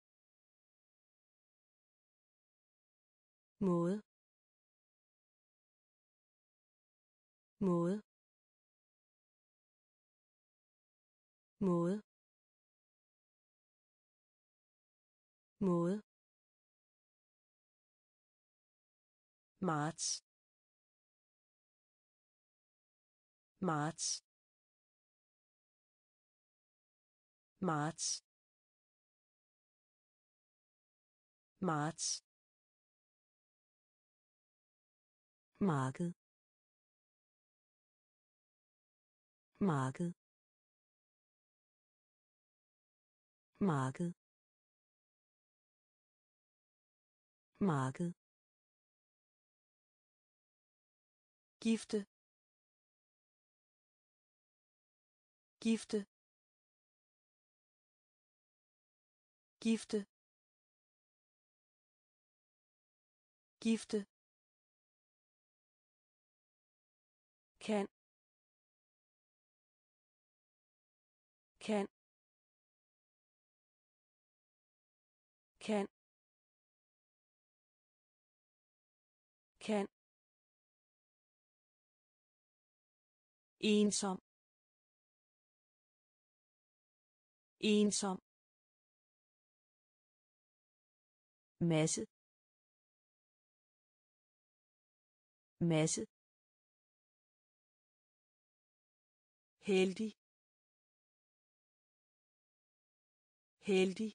B: måde. Måde. Måde. Måde. Marts marts marts marts marked marked marked marked gifte. Gifte. Gifte. Gifte. Kan. Kan. Kan. Kan. Ensom. Ensom. Masse. Masse. Heldig. Heldig.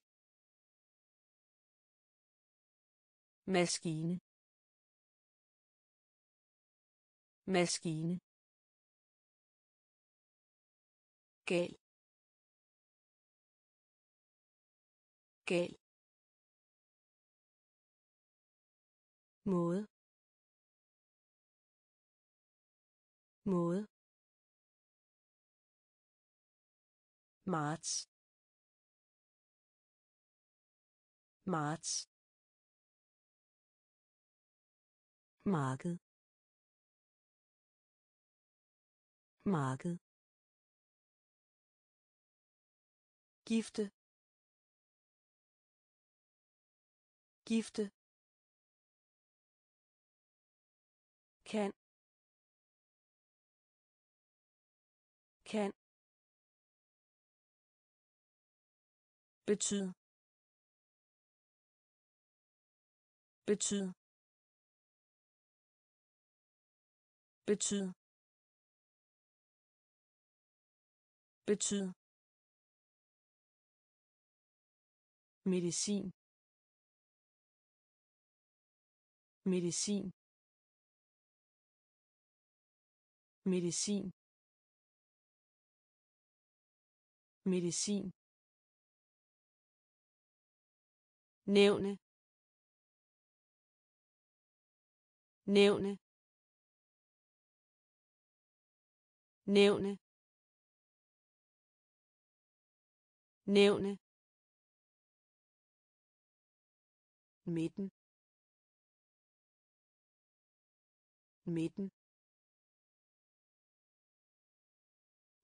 B: Maskine. Maskine. Gal gal måde. Måde. Marts. Marts. Marked. Marked. Gifte. Gifte. Kan. Kan. Betyd. Betyd. Betyd. Betyd. Medicin. Medicin. Medicin. Medicin. Nævne. Nævne. Nævne. Nævne. Midten midten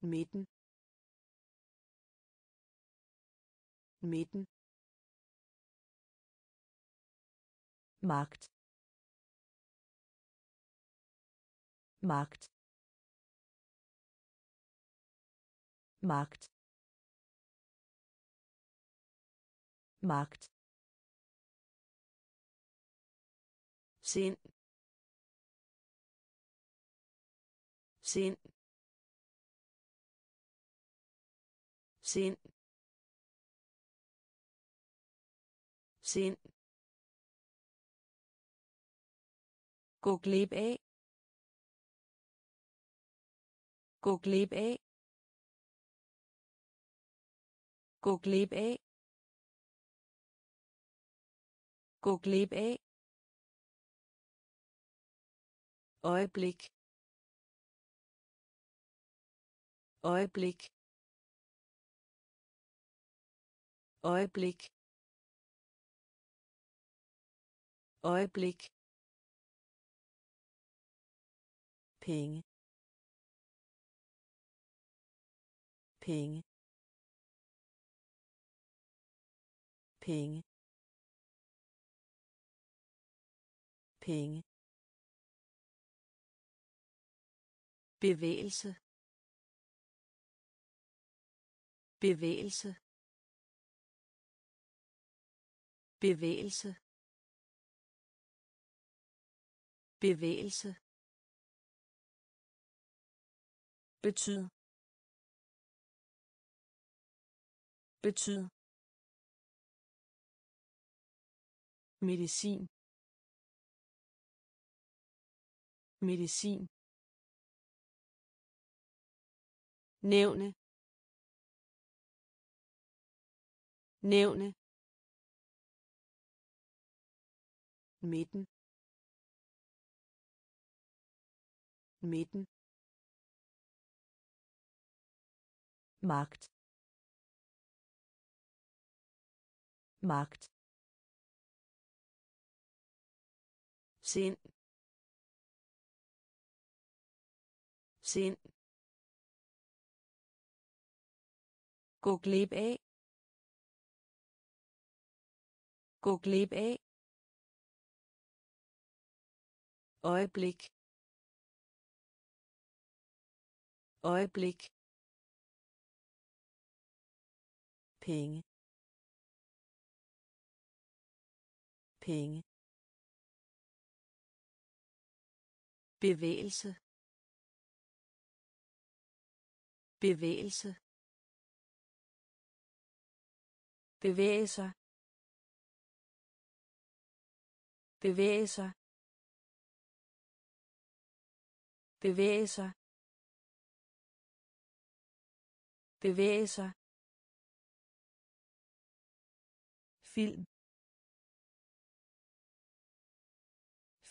B: midten midten magt magt magt magt glip af. Gå glip af. Gå glip af. Øjeblik. Øjeblik. Øjeblik. Øjeblik. Penge. Penge. Penge. Penge. Bevægelse. Bevægelse. Bevægelse. Bevægelse. Betyd. Betyd. Medicin. Medicin. Nævne. Nævne. Midten. Midten.
A: Magt. Magt.
B: Sind. Sind. Gå glip af. Gå glip af. Øjeblik. Øjeblik. Penge. Penge. Bevægelse. Bevægelse. Bevæge sig. Bevæge sig. Bevæge sig. Bevæge sig. Film.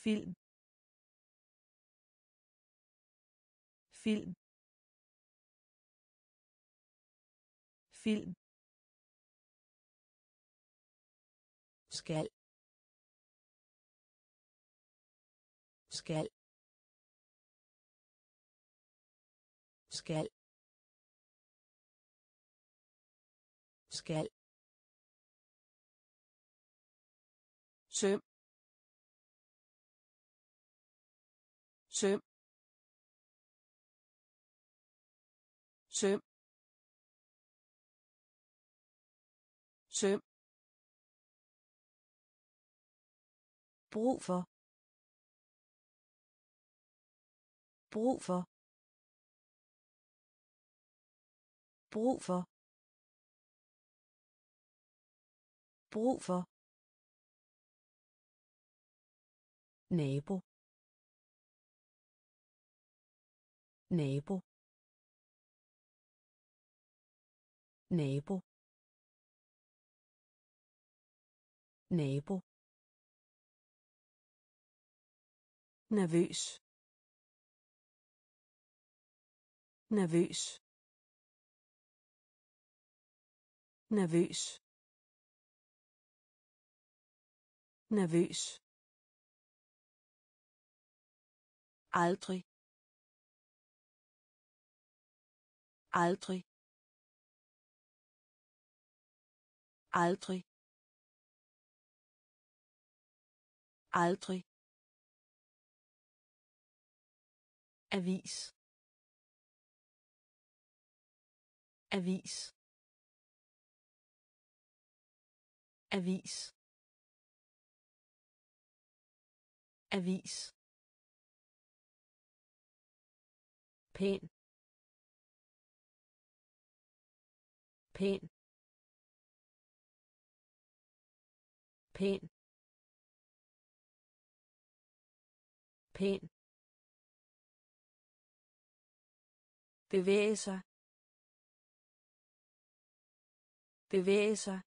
B: Film. Film. Film. Skal. Skal. Skal. Skal. Søm. Søm. Søm. Søm. Brug for. Brug for. Brug for. Brug for. Nabo. Nabo. Nabo. Nabo nervøs. Nervøs. Nervøs. Nervøs. Aldrig. Aldrig. Aldrig. Aldrig. Avis. Avis. Avis. Avis. Pæn. Pæn. Pæn. Pæn. Bevæge sig. Bevæge sig.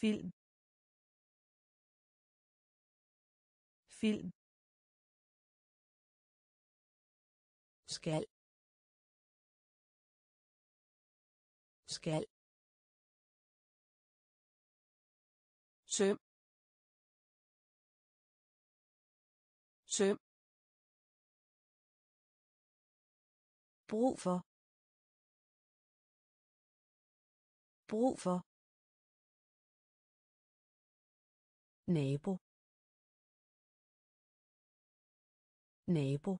B: Film. Film. Skal. Skal. Søm. Søm. Brug for. Brug for. Nabo. Nabo.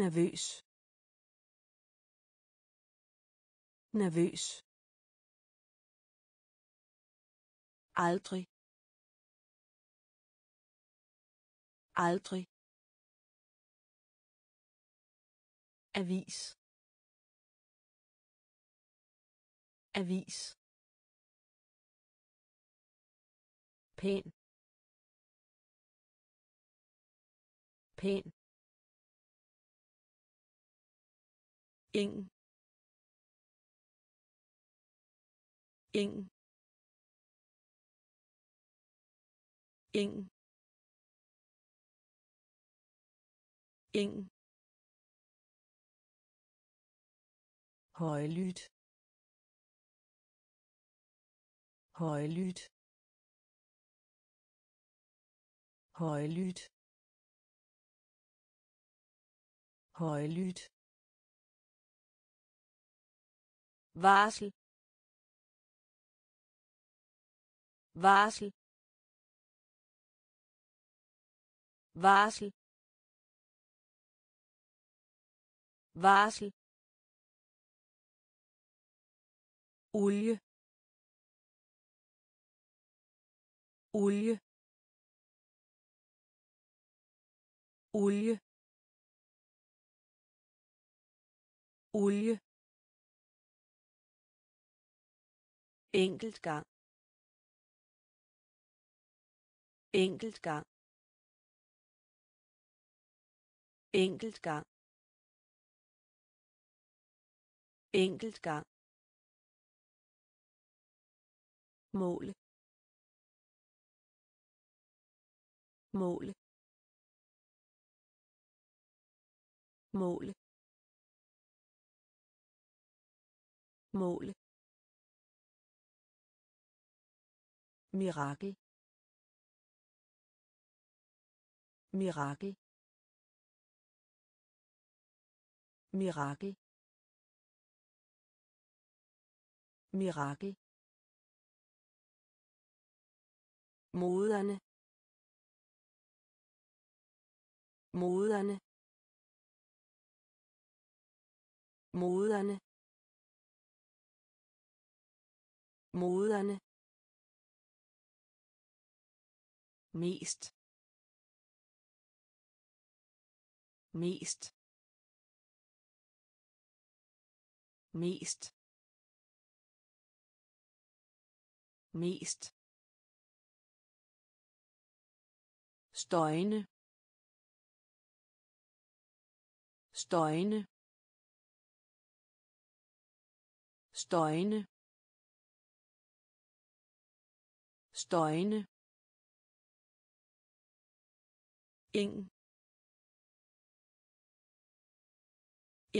B: Nervøs. Nervøs. Aldrig. Aldrig. Avis. Avis. Pæn pæn ingen ingen ingen ingen
A: højlydt. Højlydt. Højlydt. Højlydt.
B: Varsel. Varsel. Varsel. Varsel. Olie. Olie. Olie. Olie. Enkelt gang. Enkelt gang. Enkelt gang. Enkelt gang. Mål. Mål. Mål. Mål. Mirakel. Mirakel. Mirakel. Mirakel. Moderne. Moderne. Moderne. Moderne. Mest. Mest. Mest. Mest. Støjne støjne støjne støjne ingen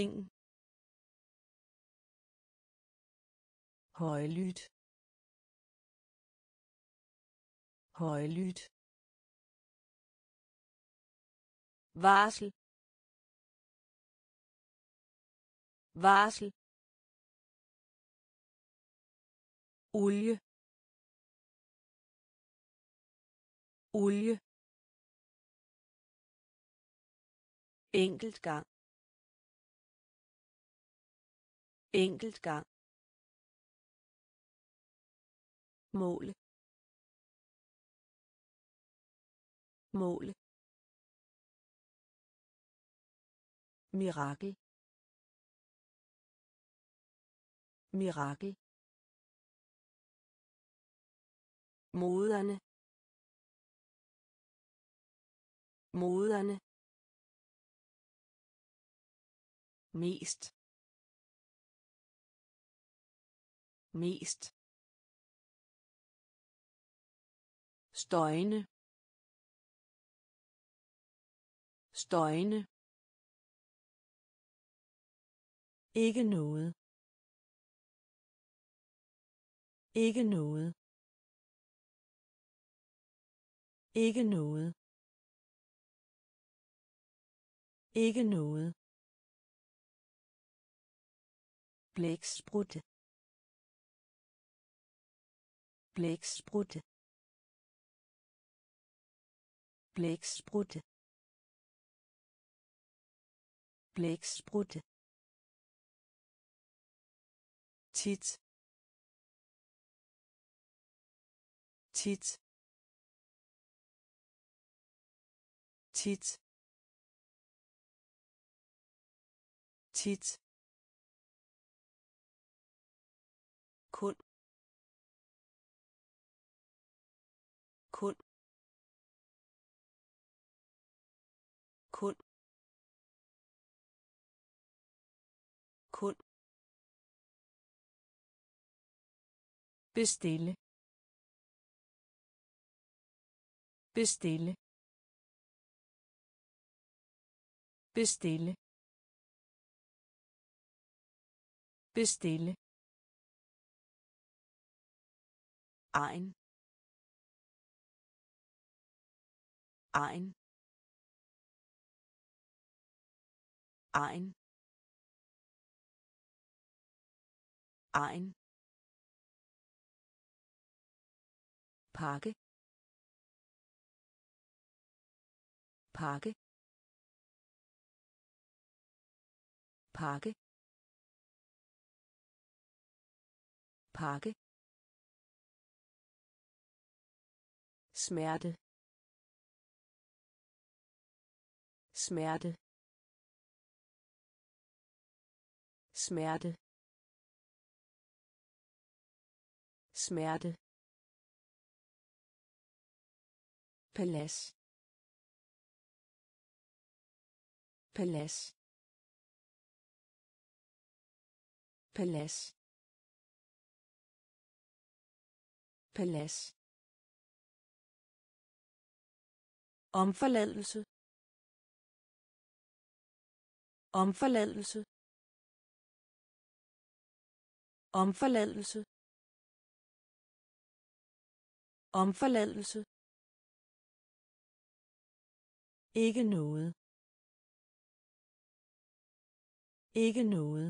B: ingen
A: højlydt. Højlydt.
B: Varsel. Varsel. Olie. Olie. Enkelt gang. Enkelt gang. Mål mål mirakel.
A: Mirakel.
B: Moderne. Moderne. Mest. Mest. Støjne støjne
A: ikke noget. Ikke noget. Ikke noget. Ikke noget. Blæksprutte. Blæksprutte. Blæksprutte. Blæksprutte. Tit. Tit. Tit. Tit
B: bestille. Bestille. Bestille. Bestille. Ein ein ein ein pakke. Pakke. Pakke. Pakke. Smerte. Smerte. Smerte. Smerte. Palads. Palads. Palads. Palads. Omforladelse. Omforladelse. Omforladelse. Omforladelse ikke noget. Ikke noget.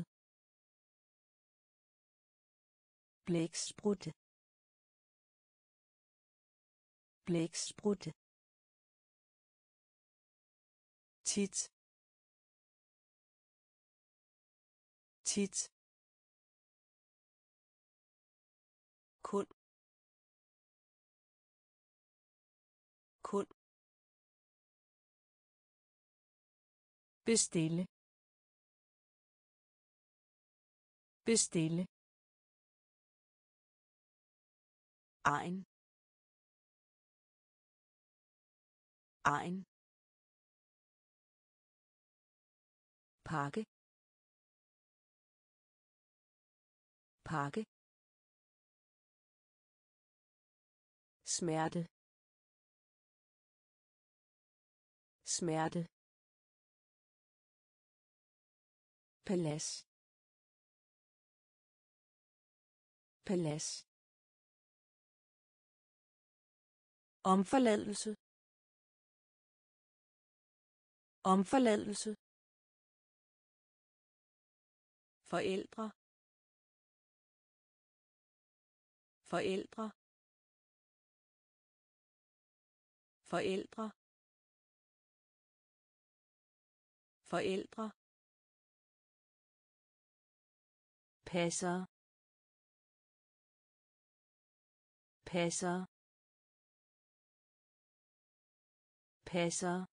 B: Blæksprutte. Blæksprutte.
A: Tit. Tit.
B: Bestille. Bestille. Ein ein pakke. Pakke. Smerte. Smerte. Palads. Palads. Omforladelse. Omforladelse. Forældre. Forældre. Forældre. Forældre. Passer. Passer. Passer.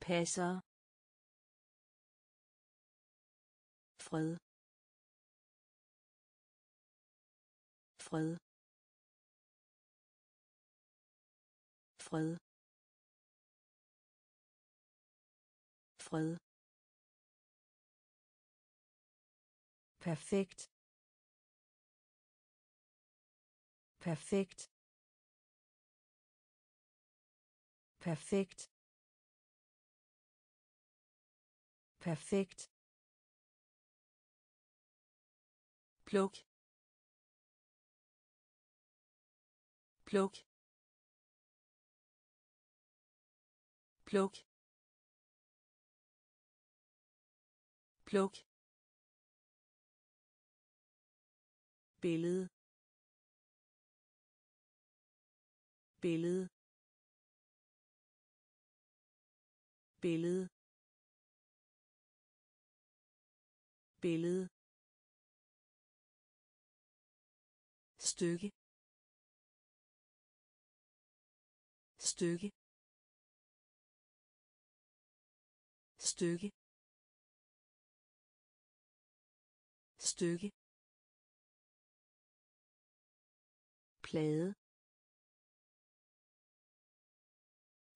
B: Passer. Fred. Fred. Fred. Fred. Perfekt. Perfekt. Perfekt. Perfekt. Pluk pluk pluk pluk billede. Billede. Billede. Billede. Stykke. Stykke. Stykke. Stykke. Plade.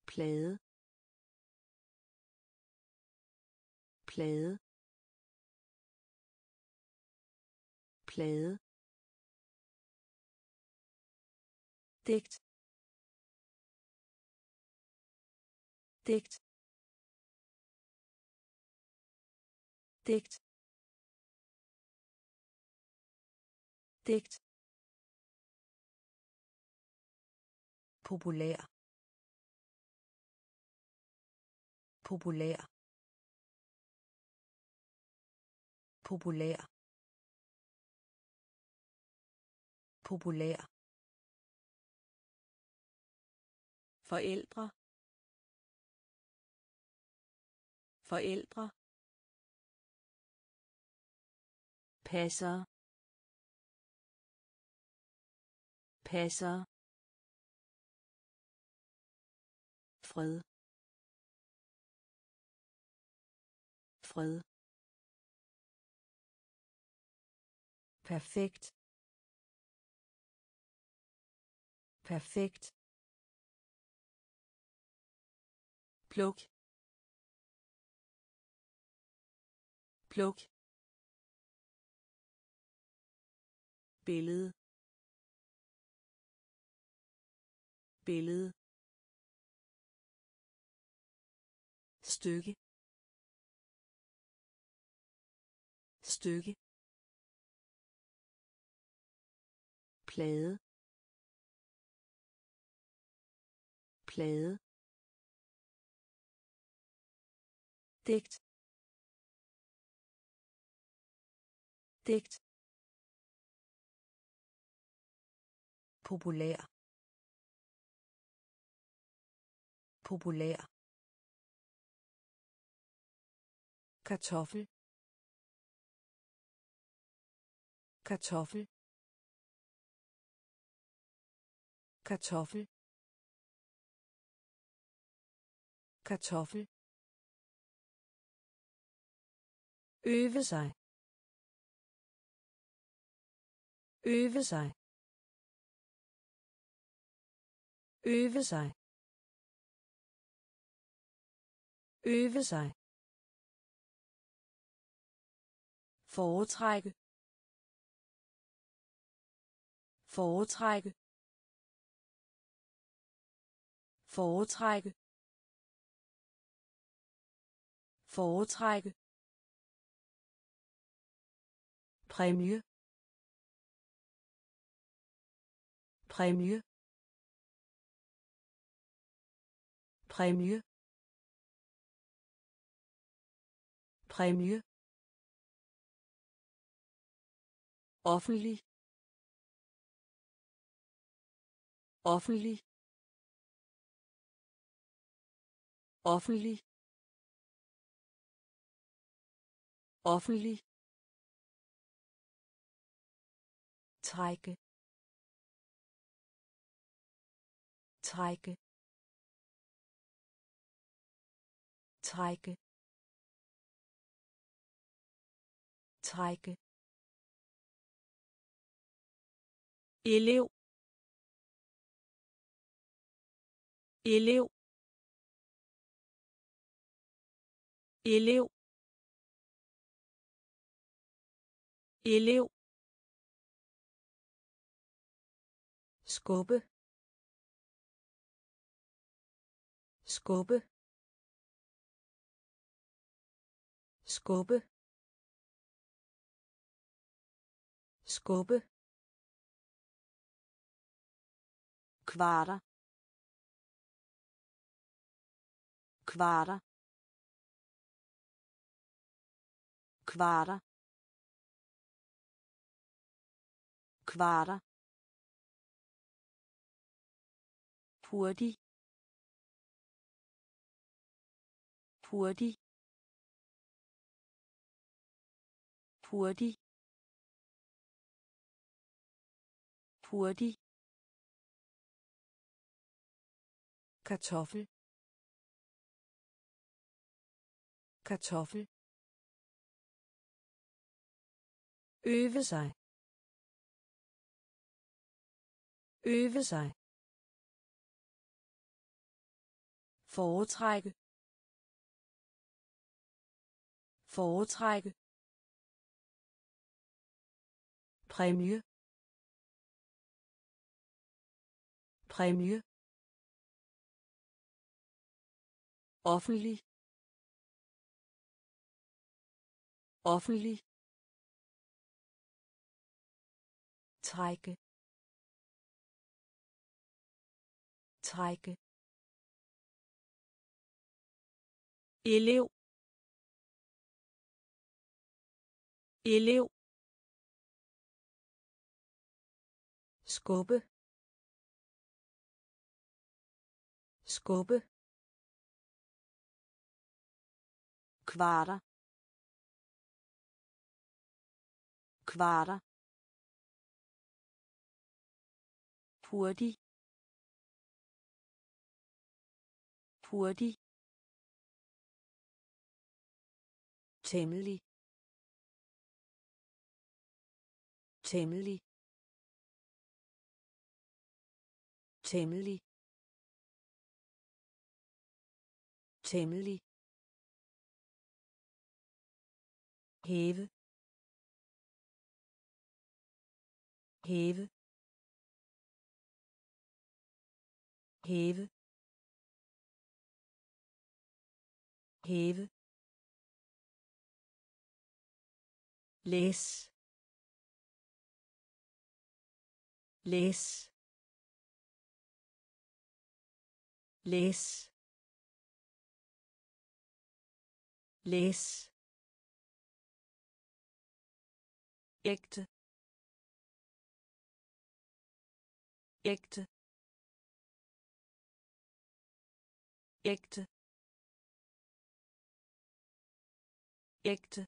B: Plade. Plade. Plade. Digt. Digt. Digt. Digt.
A: Populær. Populær. Populær. Populær. Forældre. Forældre.
B: Passer. Passer. Fred. Fred. Perfekt. Perfekt. Pluk. Pluk. Billede. Billede. Stykke. Stykke. Plade. Plade. Digt. Digt.
A: Populær. Populær. Kartoffel. Kartoffel. Kartoffel. Kartoffel. Øve sig. Øve sig. Øve sig. Øve sig foretrække. Foretrække. Foretrække. Foretrække. Præmie. Præmie. Præmie. Præmie. Offentlig offentlig offentlig offentlig. Trække. Trække. Trække. Trække. Elev. Elev. Elev. Elev. Skubbe. Skubbe. Skubbe. Skubbe. Kvarter kvarter kvarter kvarter hurtig hurtig hurtig hurtig kartoffel. Kartoffel. Øve sig. Øve sig. Foretrække. Foretrække. Præmie. Præmie. Offentlig offentlig trække trække elev elev skubbe skubbe kvarter kvarter hurtig. Hurtig. Temmelig. Temmelig. Temmelig. Temmelig. Hæve hæve hæve hæve læs læs læs læs ægte. Ægte. Ægte. Ægte.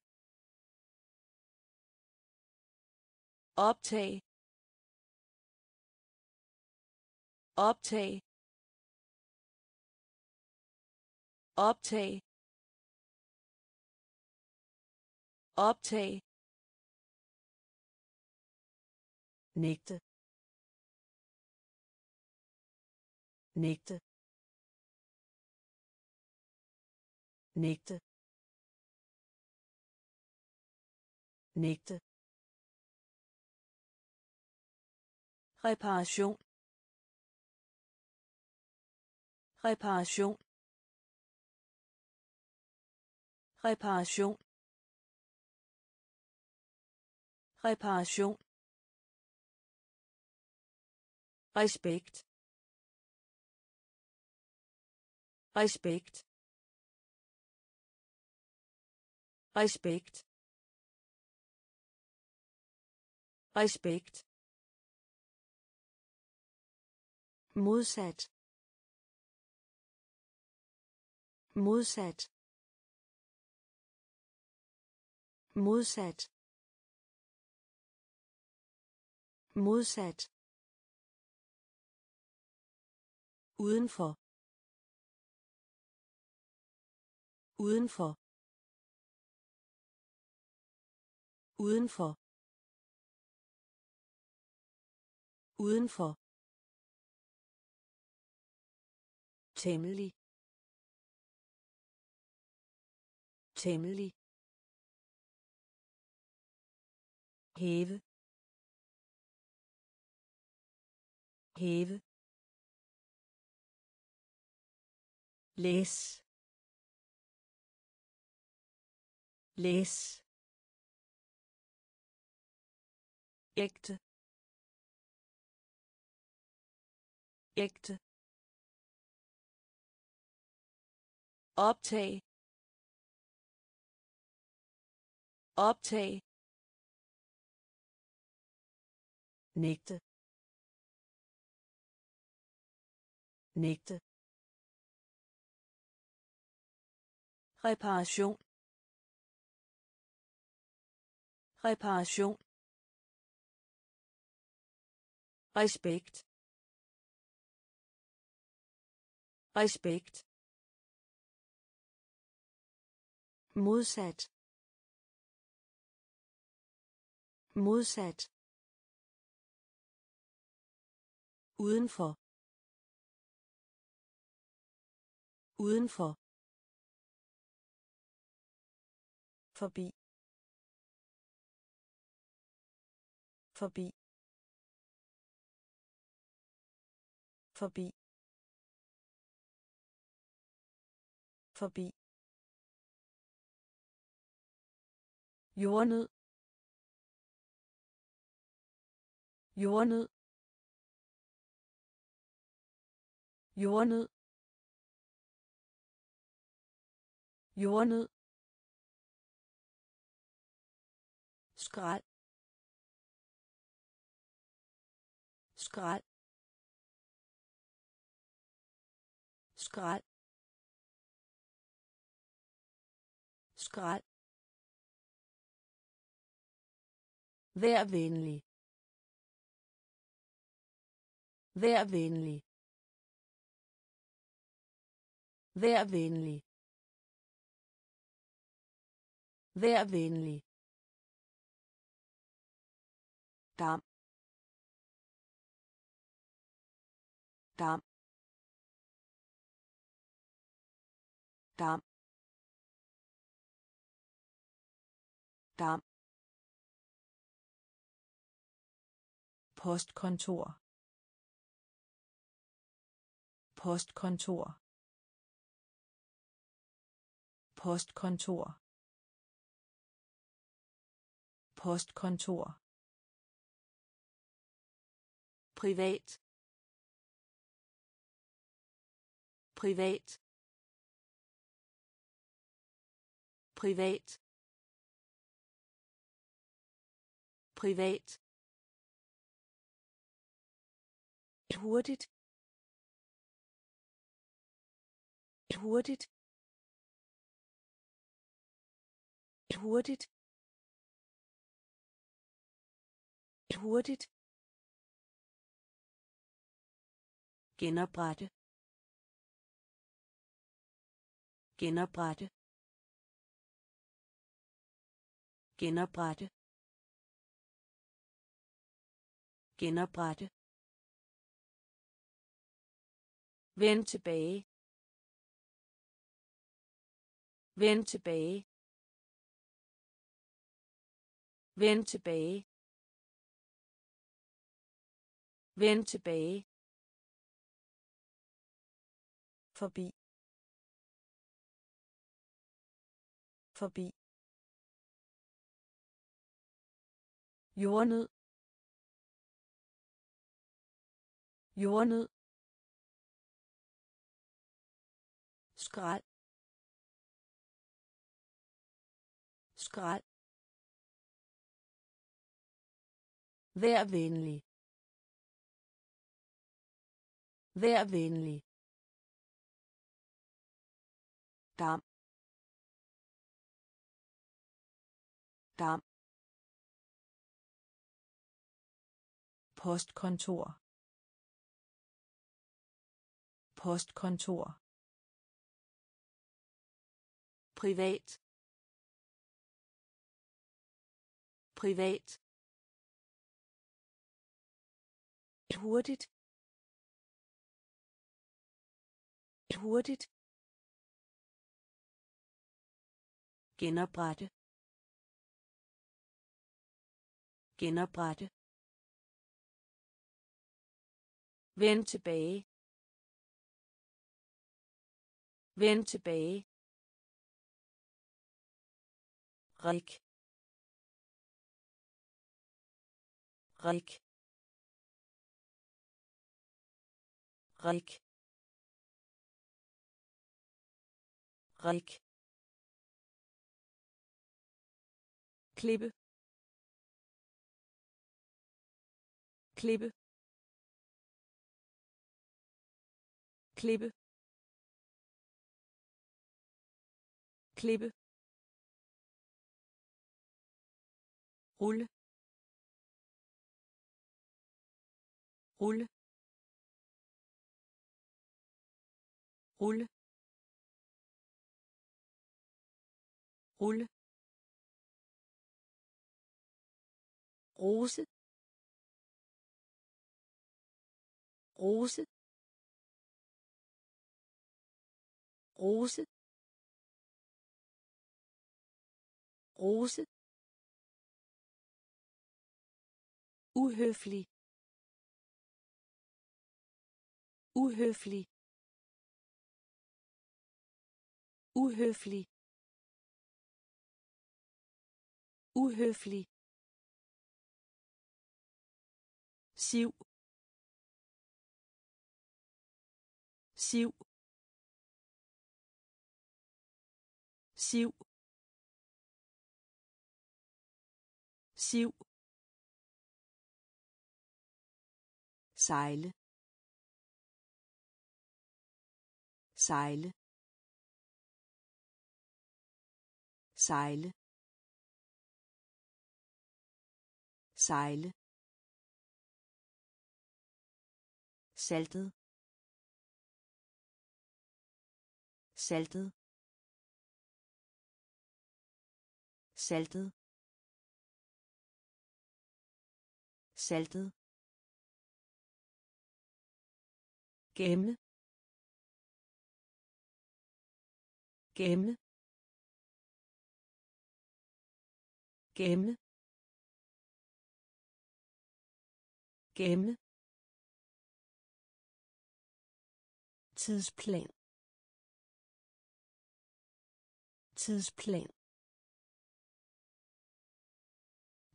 A: Optag. Optag. Optag. Optag. Nægte nægte nægte nægte reparation. Reparation. Reparation. Reparation respekt. Respekt. Respekt. Respekt. Modsat. Modsat. Modsat. Modsat udenfor. Udenfor. Udenfor. Udenfor. Temmelig. Temmelig. Hæve. Hæve. Læs læs ægte. Ægte. Optag. Optag. Nægte. Nægte. Reparation. Reparation. Respekt. Respekt. Modsat. Modsat. Udenfor. Udenfor. Forbi. Forbi. Forbi. Forbi. Jordnød. Jordnød. Jordnød. Jordnød. Skrald skrald skrald skrald Vær venlig. Vær venlig. Vær venlig. Vær venlig. Dam dam dam dam postkontor. Postkontor. Postkontor. Postkontor privat. Privat. Privat. Privat. Hurtigt. Hurtigt. Hurtigt. Hurtigt. Genoprette genoprette genoprette genoprette Vend tilbage. Vend tilbage. Vend tilbage. Vend tilbage. Forbi. Forbi. Jordnød. Jordnød. skrald skrald Vær venlig. Vær venlig. Dam. Dam. Postkontor. Postkontor. privat privat hurtigt hurtigt genoprette. Genoprette. Vend tilbage. Vend tilbage. rik. Rik. Rik. Rik. Klippe klippe klippe klippe rulle. Rulle. Rulle. Rulle rose. Rose. Rose. Rose.
B: Uhøflig. Uhøflig. Uhøflig. Uhøflig. Siv siv siv siv sejle. Sejle. Sejle. Sejle saltet. Saltet. Saltet. Saltet. Gemme gemme gemme gemme tidsplan. Tidsplan.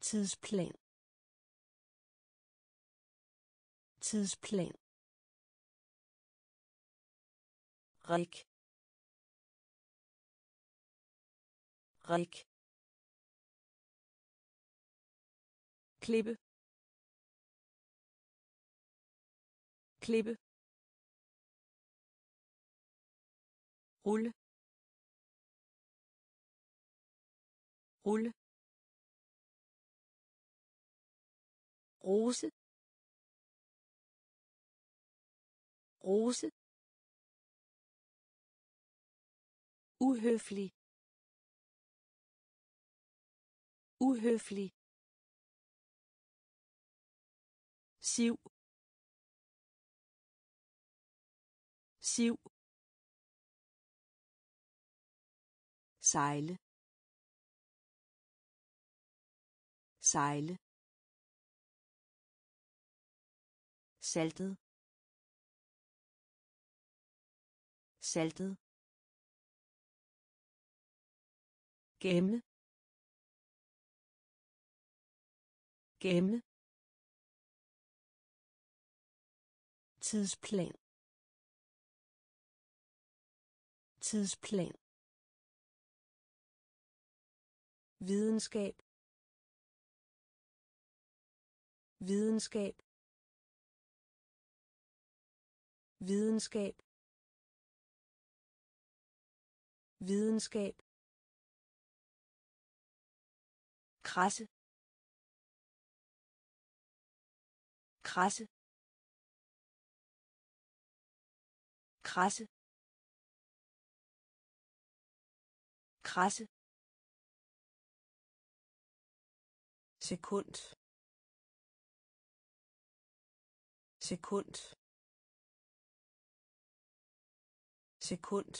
B: Tidsplan. Tidsplan. Rik rik klippe. Klippe. Rulle. Rulle. Rose. Rose. Uhøflig. Uhøflig. Siv. Siv. Sejle. Sejle. Saltet. Saltet. Gemme gemme tidsplan. Tidsplan. Videnskab. Videnskab. Videnskab. Videnskab. Krasse. Krasse. Krasse. Krasse. Sekund. Sekund. Sekund.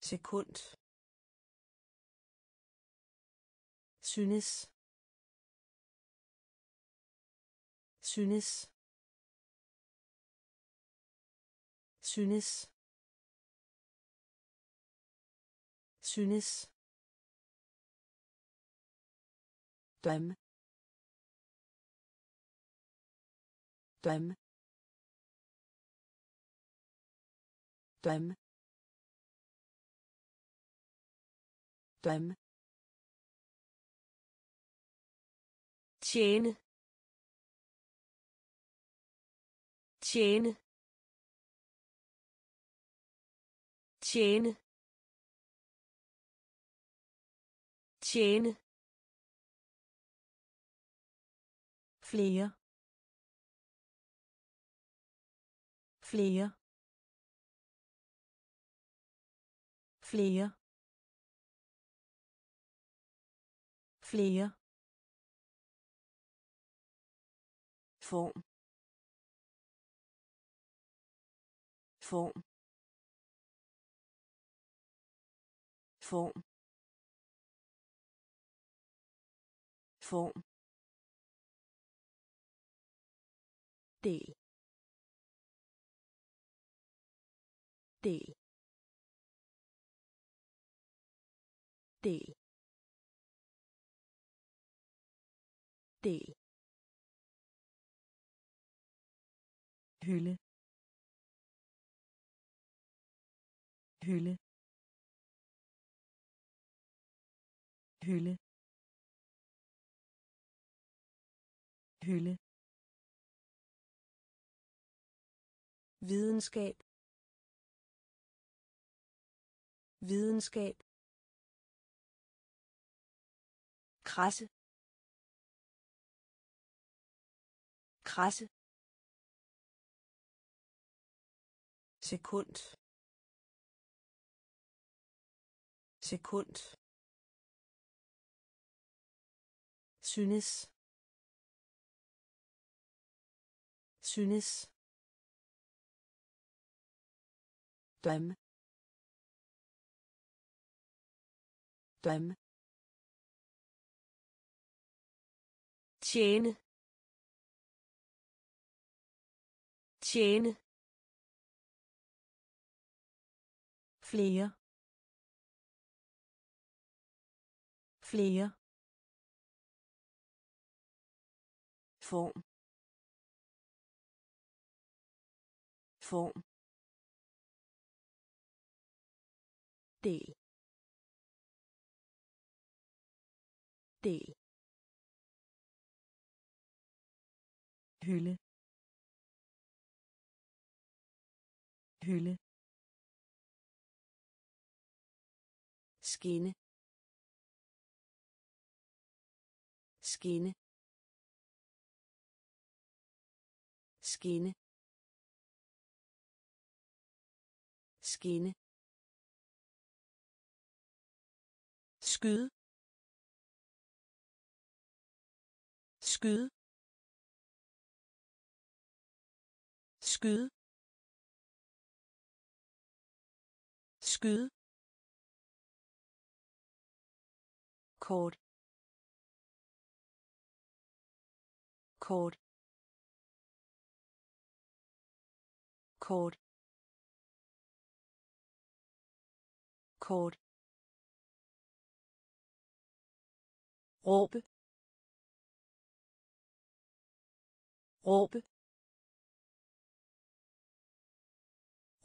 B: Sekund. Synes. Synes. Synes. Synes. Drømme. Drømme. Drømme. Drømme. Tjene. Tjene. Tjene. Tjene flere. Flere. Flere. Flere. Form. Form. Form. Form. Del. Del. Del. Del. Hylde. Hylde. Hylde. Hylde. Videnskab. Videnskab. Krasse. Krasse. Sekund. Sekund. Synes. Synes. Døm døm tjene. Tjene. Flere. Flere. Form. Form. Del. Del. Hylde. Hylde. Skinne. Skinne. Skinne. Skinne. Skyd skyd skyd skyd kort. Kort. Kort. Kort. Råbe. Råbe.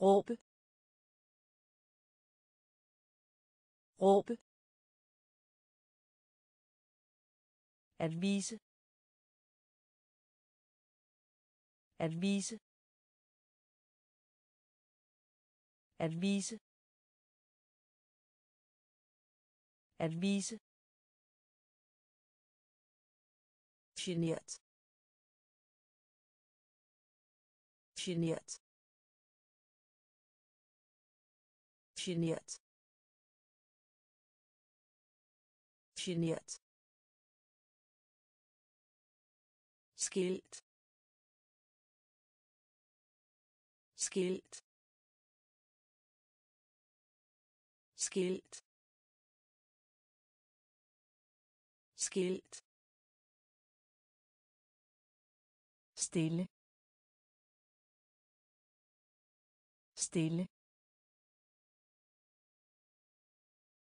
B: Råbe. Råbe. At vise. At vise. At vise. At vise. Genert genert genert genert skilt skilt skilt skilt stille. Stille.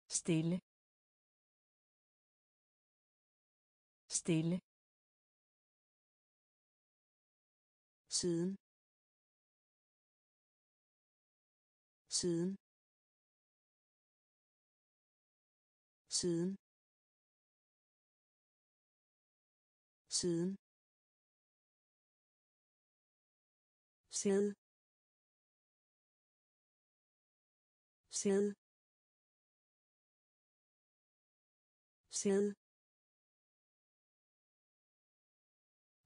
B: Stille. Stille. Siden. Siden. Siden. Siden. Sæde. Sæde. Sæde.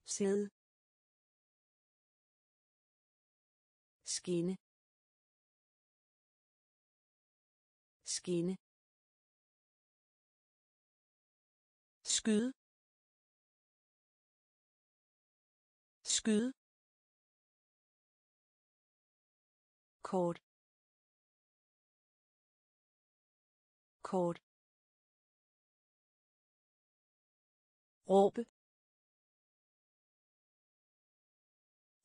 B: Sæde. Skinne. Skinne. Skyde. Skyde. Kort. Kort.
A: Råbe.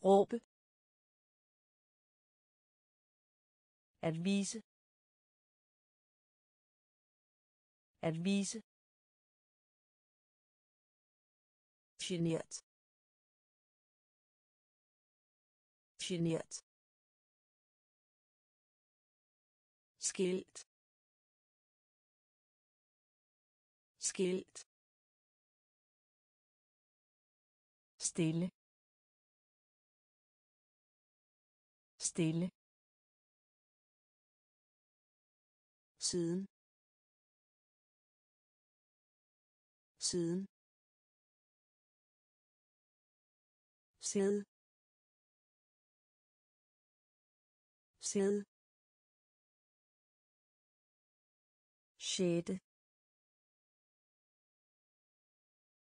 A: Råbe.
B: At vise. At vise.
A: Genert. Genert. Skilt. Skilt.
B: Stille. Stille.
A: Siden. Siden. Sæde. Sæde.
B: Sjette.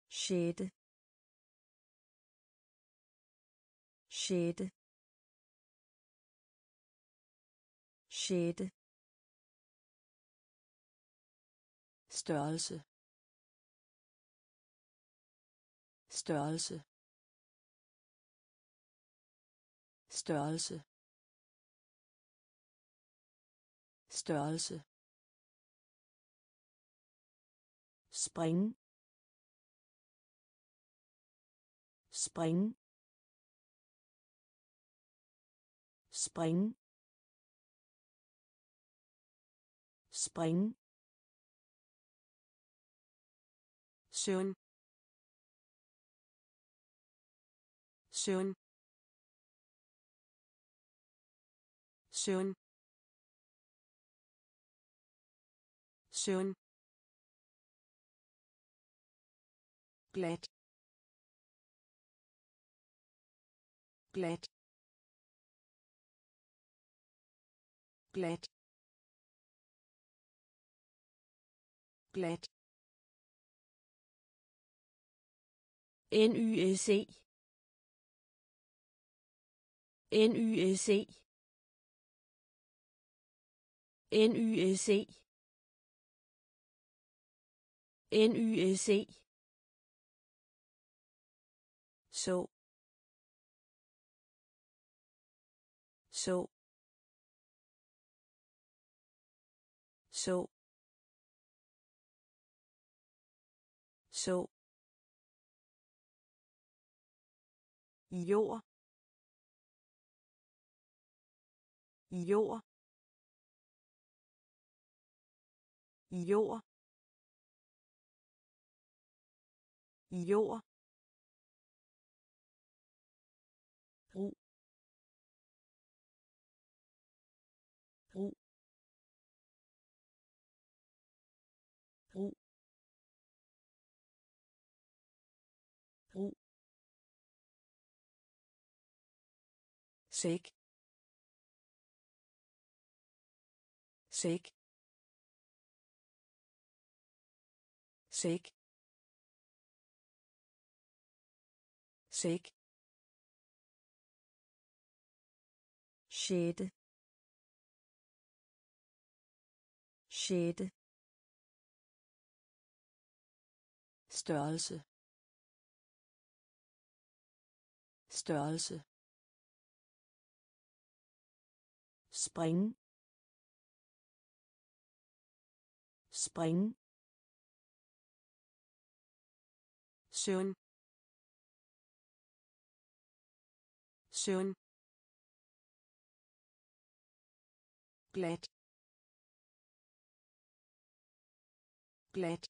B: Sjette. Sjette. Sjette.
A: Størrelse. Størrelse. Størrelse. Størrelse. Spring. Spring. Spring. Spring. Søvn. Søvn. Søvn. Søvn glat. Glat. Glat. Glat.
B: NYSE NYSE NYSE NYSE
A: så. Så. Så. Så. Jord. Jord. Jord. Jord. Sæk sæk sæk sæk
B: sjette. Sjette.
A: Størrelse. Størrelse. Spring. Spring. Søvn. Søvn. Glat. Glat.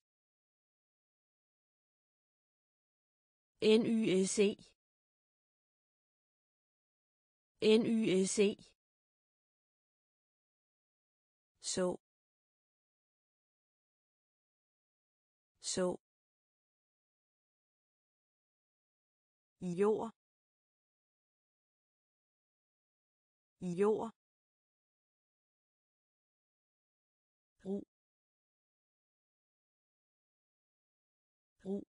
B: NYSE NYSE
A: så. Så. Jord. Jord. Brug. Brug.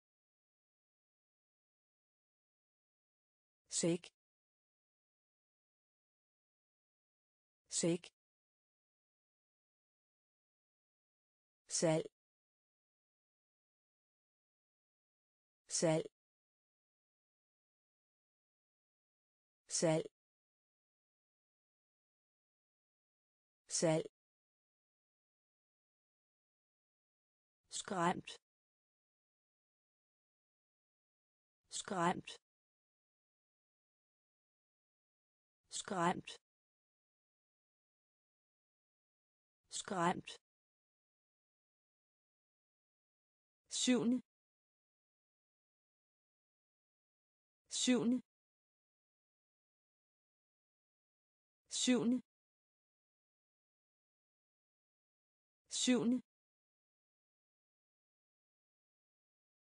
A: Sæk. Sæk. Salg. Salg. Salg. Salg. Skræmt. Skræmt. Skræmt. Skræmt. Syvende. Syvende. Syvende. Syvende.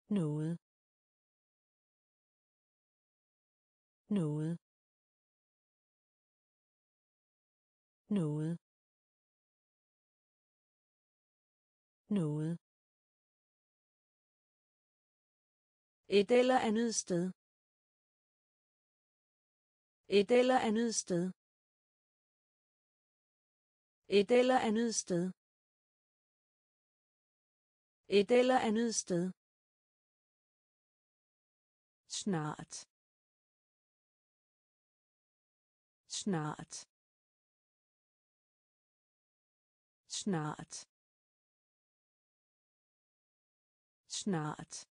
A: Noget. Noget. Noget. Noget. Et eller andet sted. Et eller andet sted. Et eller andet sted. Et eller andet sted. Snart. Snart. Snart. Snart.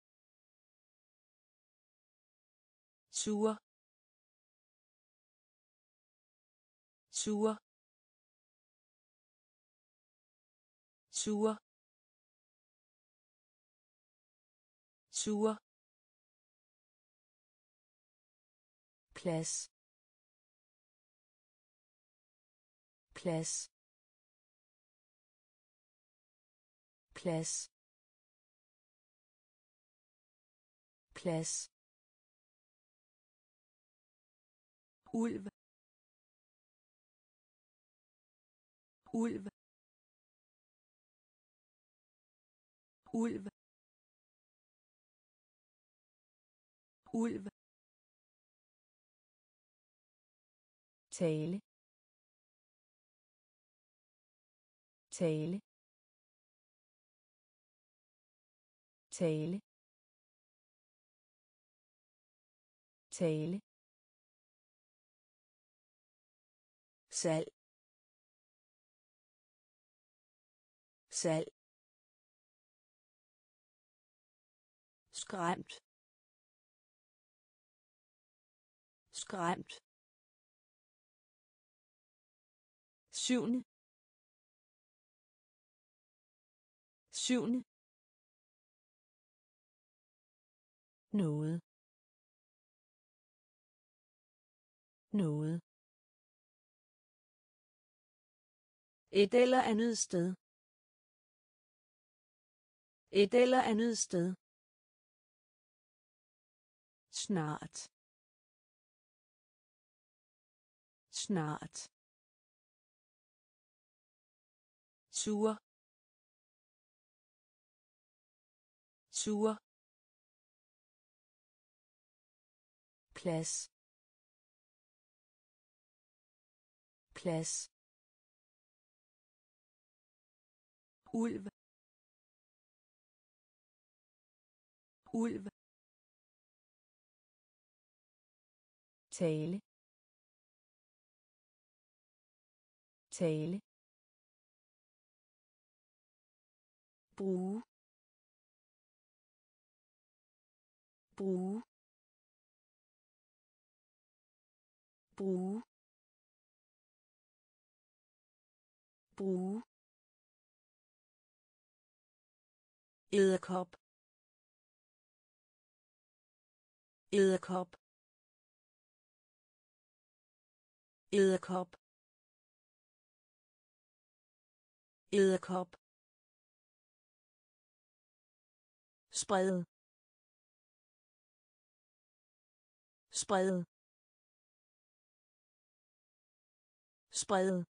A: Sur sur sur sur plads plads plads plads ulv. Ulv. Ulv. Ulv. Tale. Tale. Tale. Tale. Salg. Salg. Skræmt. Skræmt. Syvende. Syvende. Noget. Noget. Et eller andet sted. Et eller andet sted. Snart. Snart. Sur. Sur. Plads. Plads. Ulv. Ulv. Tale. Tale. Bruge. Bruge. Bruge. Bruge edderkop. Edderkop. Edderkop. Edderkop. Sprede. Sprede. Sprede.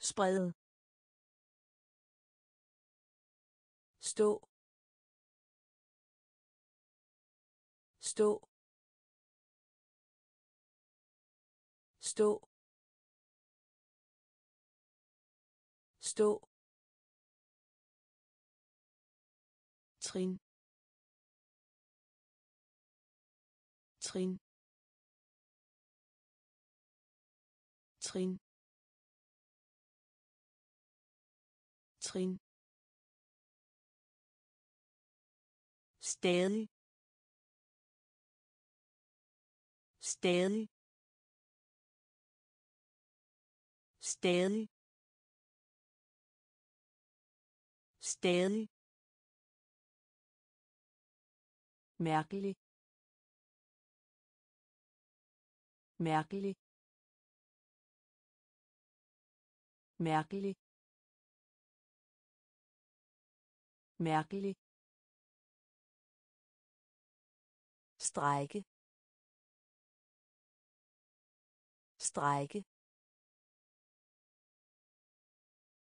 A: Sprede. Stå. Stå. Stå. Stå.
B: Trin. Trin. Trin. Trin. Stadig. Stadig. Stadig. Stadig. Mærkelig. Mærkelig. Mærkelig. Mærkelig. Strække. Strække.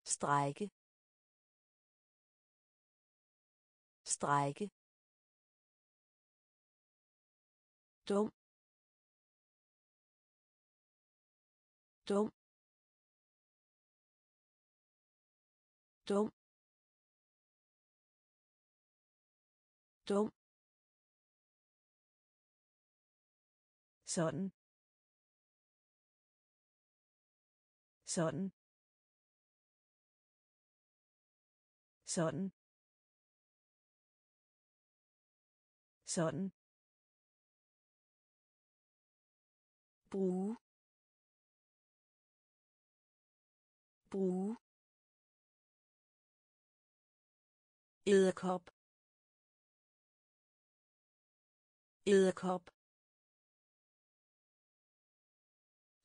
B: Strække. Strække. Dum. Dum. Dum. Dum. Sådan. Sådan. Sådan. Sådan. Bruge. Bruge. Edderkop edderkop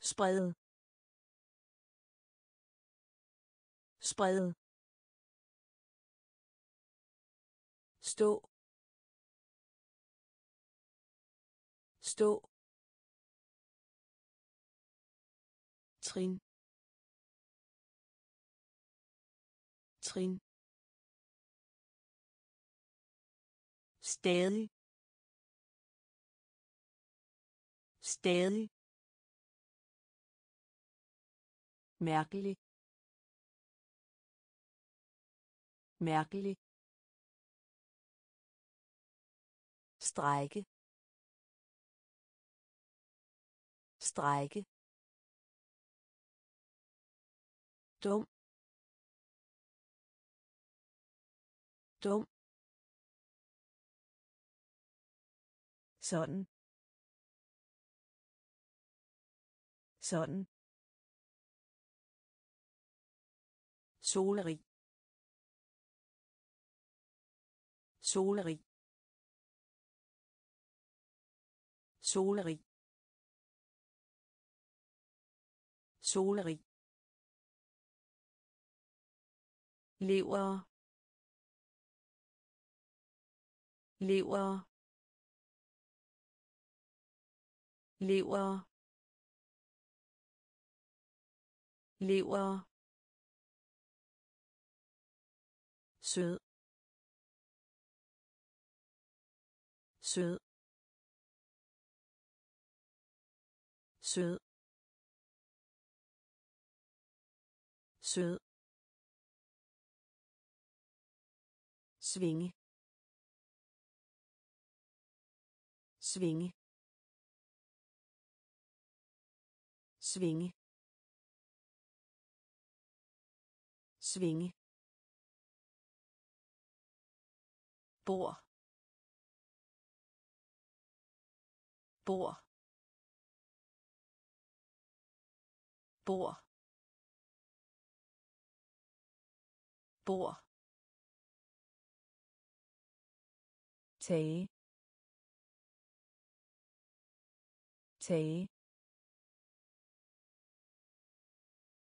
B: sprede. Sprede. Stå. Stå. Trin. Trin. Stadig. Stadig. Mærkelig. Mærkelig. Strække. Strække. Dum. Dum. Sådan. Sådan. Solerig solerig solerig solerig lever. Lever. Lever. Lever. Sød. Sød. Sød. Sød. Svinge. Svinge. Svinge. Svinge. Bor bor bor bor tage tage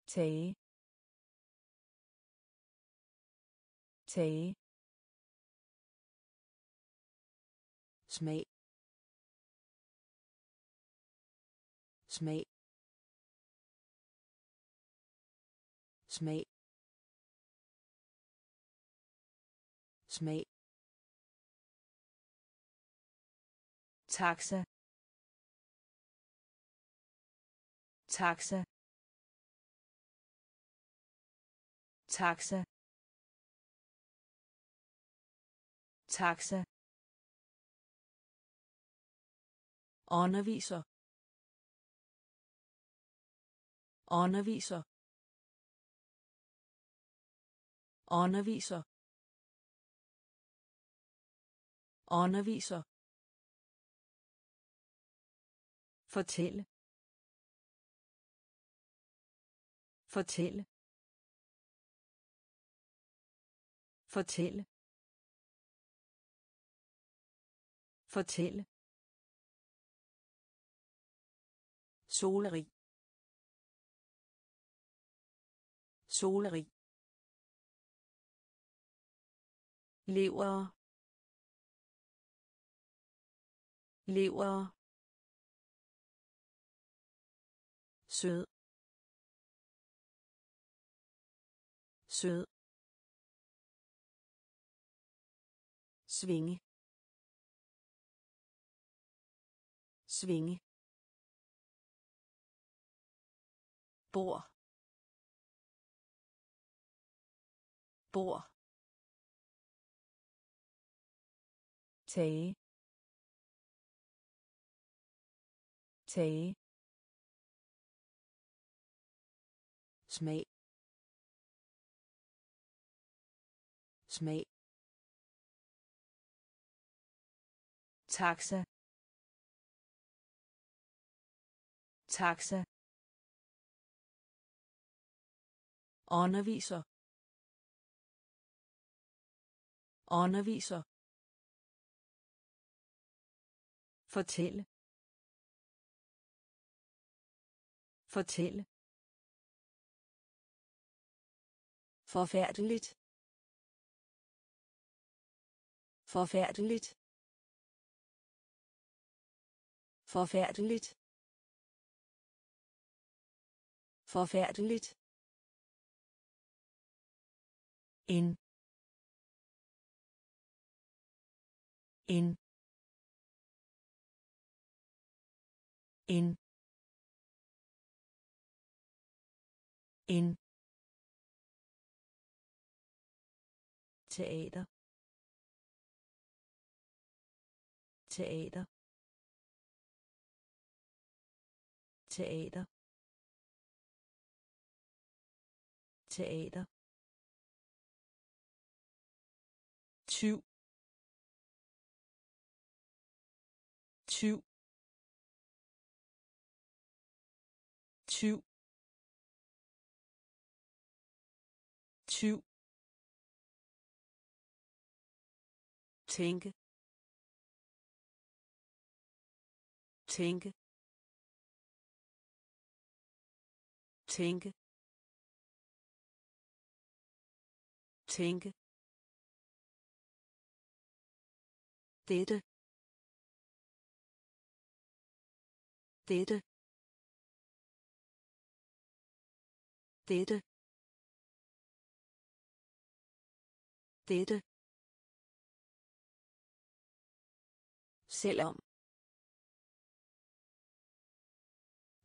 B: tage tage smag smag smag smag taxa. Taxa.
A: Taxa. Taxa underviser. Underviser. Underviser. Underviser. Fortælle fortælle fortælle fortælle solerig solerig lever. Lever. Sød. Sød. Svinge. Svinge. Bor. Bor. Tage. Tage.
B: Smag. Smag.
A: Taxa. Taxa. Underviser. Underviser. Fortælle fortælle forfærdeligt. Forfærdeligt. Forfærdeligt. Forfærdeligt. En en en en teater. Teater. Teater. Teater tyv. Tyv. Tyv. Tyv. Tænke. Tænke. Tænke. Tænke. Dette. Dette. Dette. Dette. Selvom.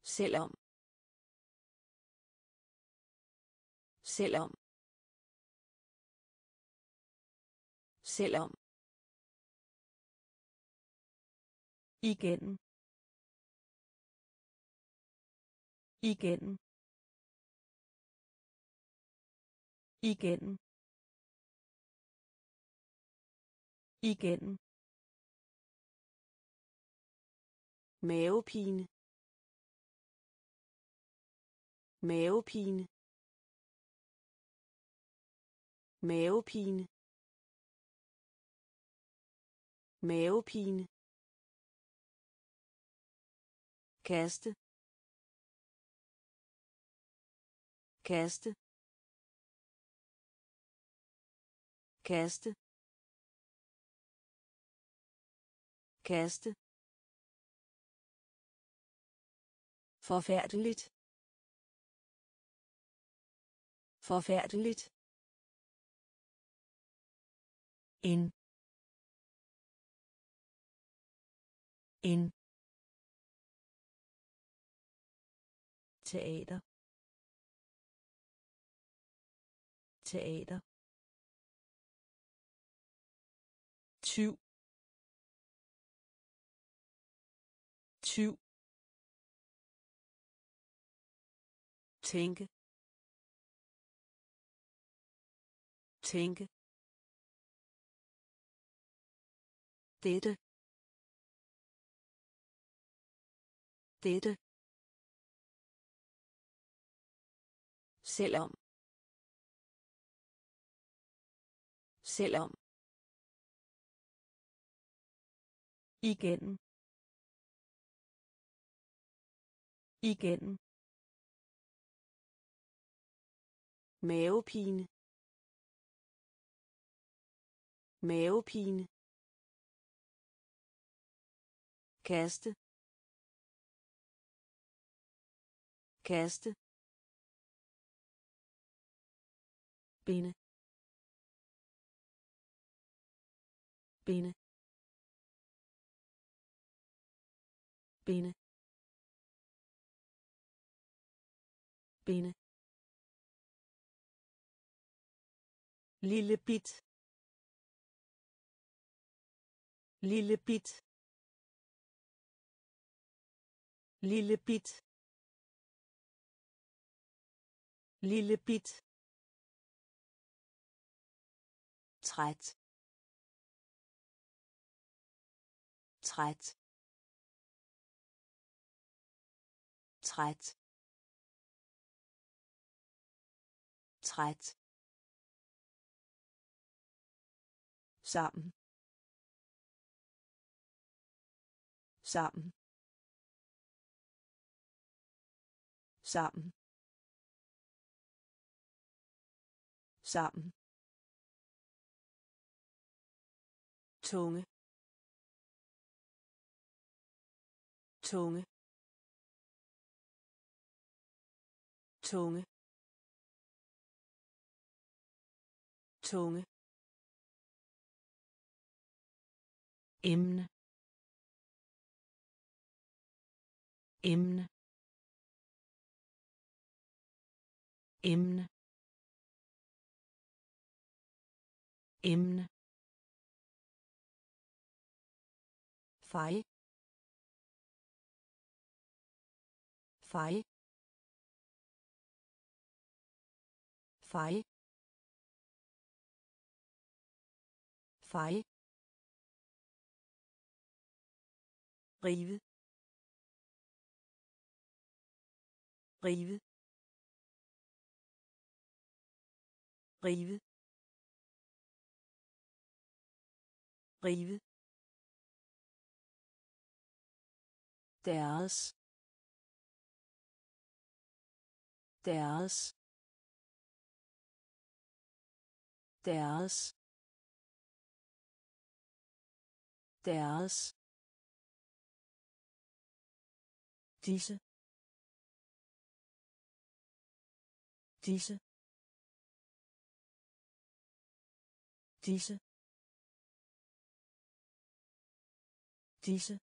A: Selvom. Selvom. Selvom. Igen igen igen igen mavepine. Mavepine. Mavepine. Mavepine. Kaste kaste kaste kaste. Forfærdeligt. Forfærdeligt. En. En. Teater. Teater.
B: Tyv. Tyv.
A: Tænke. Tænke. Dette. Dette. Selvom. Selvom. Igen. Igen. Mavepine. Mavepine. Kaste. Kaste. Binde binde binde binde lille bit lille bit lille bit lille bit træt træt træt træt sammen sammen sammen sammen tunge. Tunge. Tunge. Tunge. Emne. Emne. Emne. Emne Fej. Fej. Fej. Fej. rive rive rive rive deres. Deres. Deres. Deres. Disse. Disse. Disse. Disse.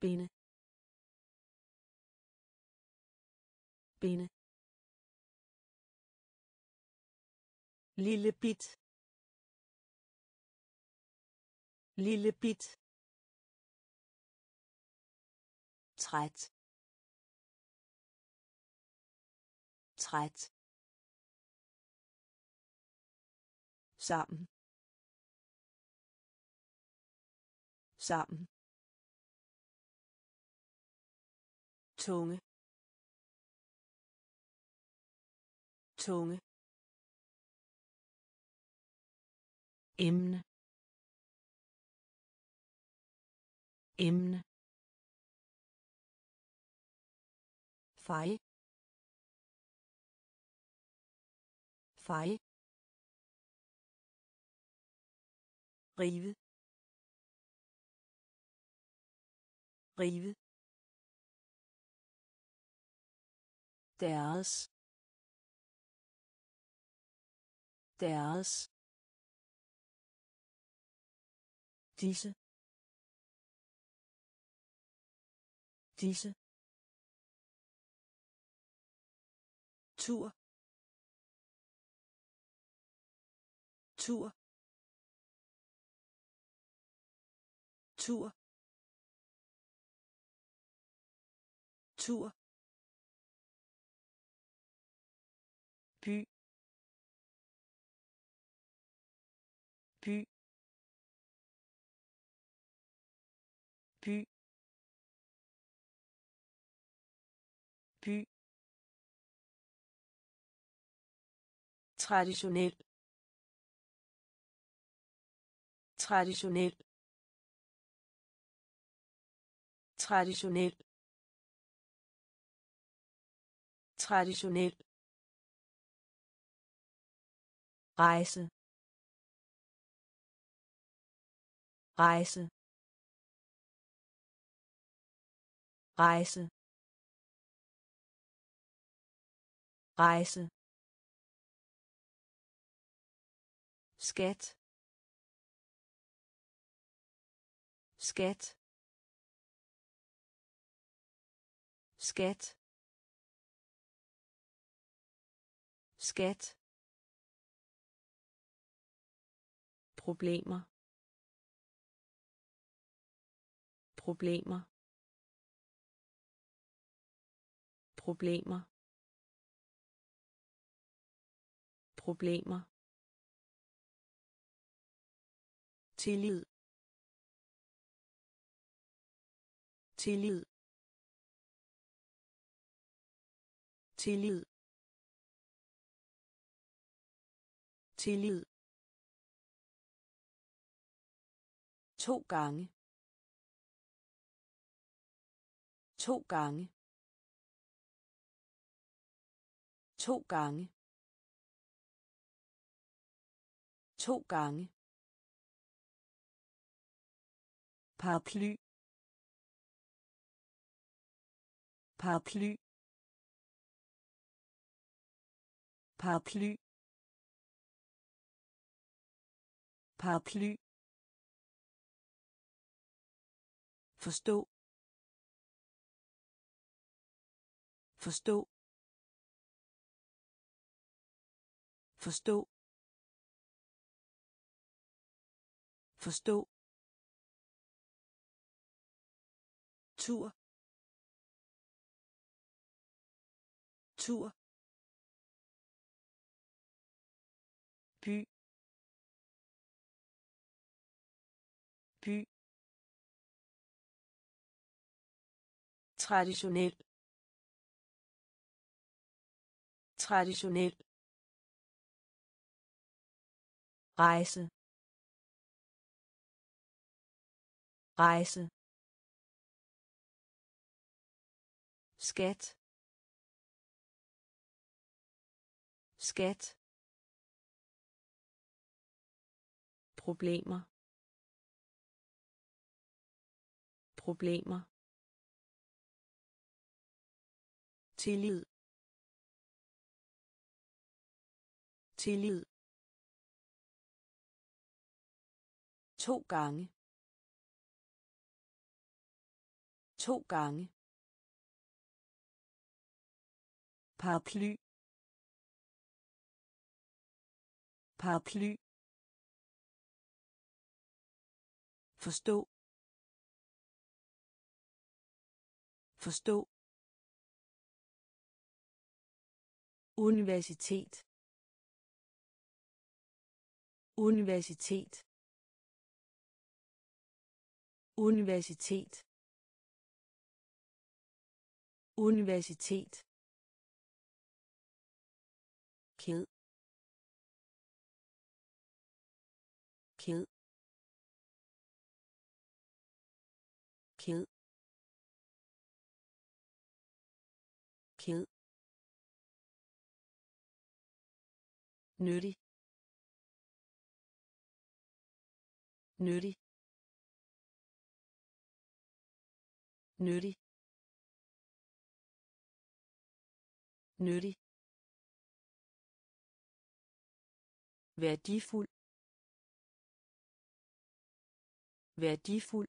A: Binde. Binde. Lille bit. Lille bit. Træt. Træt. Sammen. Sammen. Tunge. Tunge. Emne. Emne. Fejl fejl rive. Rive deres. Deres. Disse. Disse. Tur. Tur. Tur. Tur. Traditionel. Traditionel. Traditionel. Traditionel. Rejse. Rejse. Rejse. Rejse. Skat skat skat skat. Problemer problemer problemer. Problemer. Tillid tillid tillid tillid. To gange. To gange. To gange. To gange. Paraply. Paraply. Paraply. Paraply. Forstå. Forstå. Forstå. Forstå. Tur. Tur. By. By. Traditionel. Traditionel. Rejse. Rejse. Skat. Skat. Problemer. Problemer. Tillid. Tillid. To gange. To gange. Paraply. Paraply. Forstå. Forstå. Universitet. Universitet. Universitet. Universitet. Nyttig. Nyttig. Nyttig. Nyttig. Værdifuld. Værdifuld.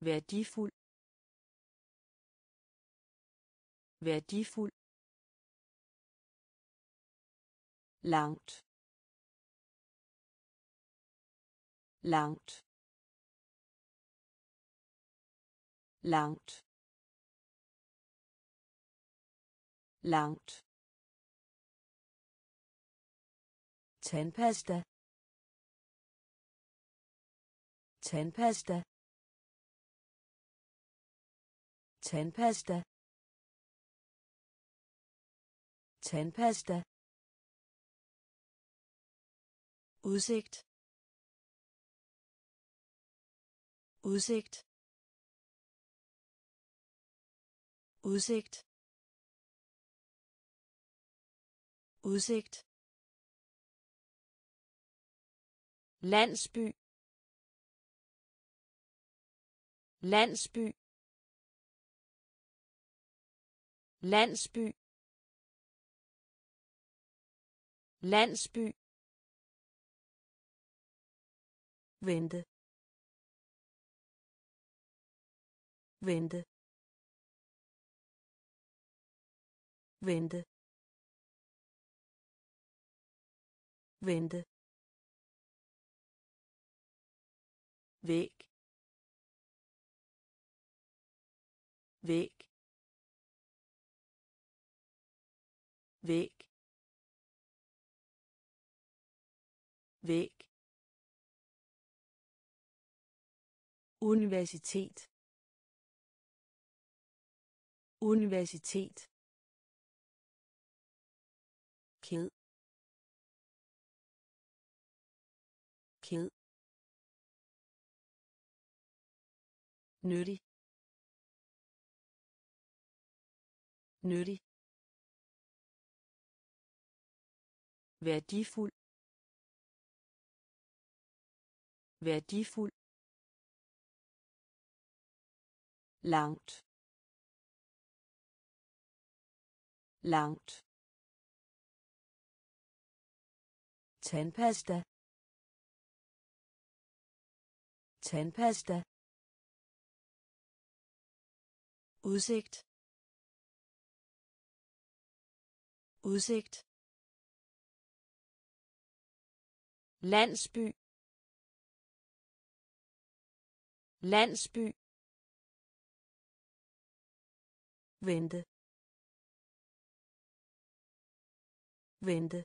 A: Værdifuld. Værdifuld. Langt. Langt. Langt. Langt. Tandpasta. Tandpasta. Tandpasta. Tandpasta udsigt. Udsigt. Udsigt. Udsigt. Landsby. Landsby. Landsby. Landsby. Vente vente vente vente. Væk væk væk væk universitet. Universitet. Ked. Ked. Nyttig. Nyttig. Værdifuld. Værdifuld. Langt. Langt. Tandpasta. Tandpasta. Udsigt. Udsigt. Landsby. Landsby. Vente vente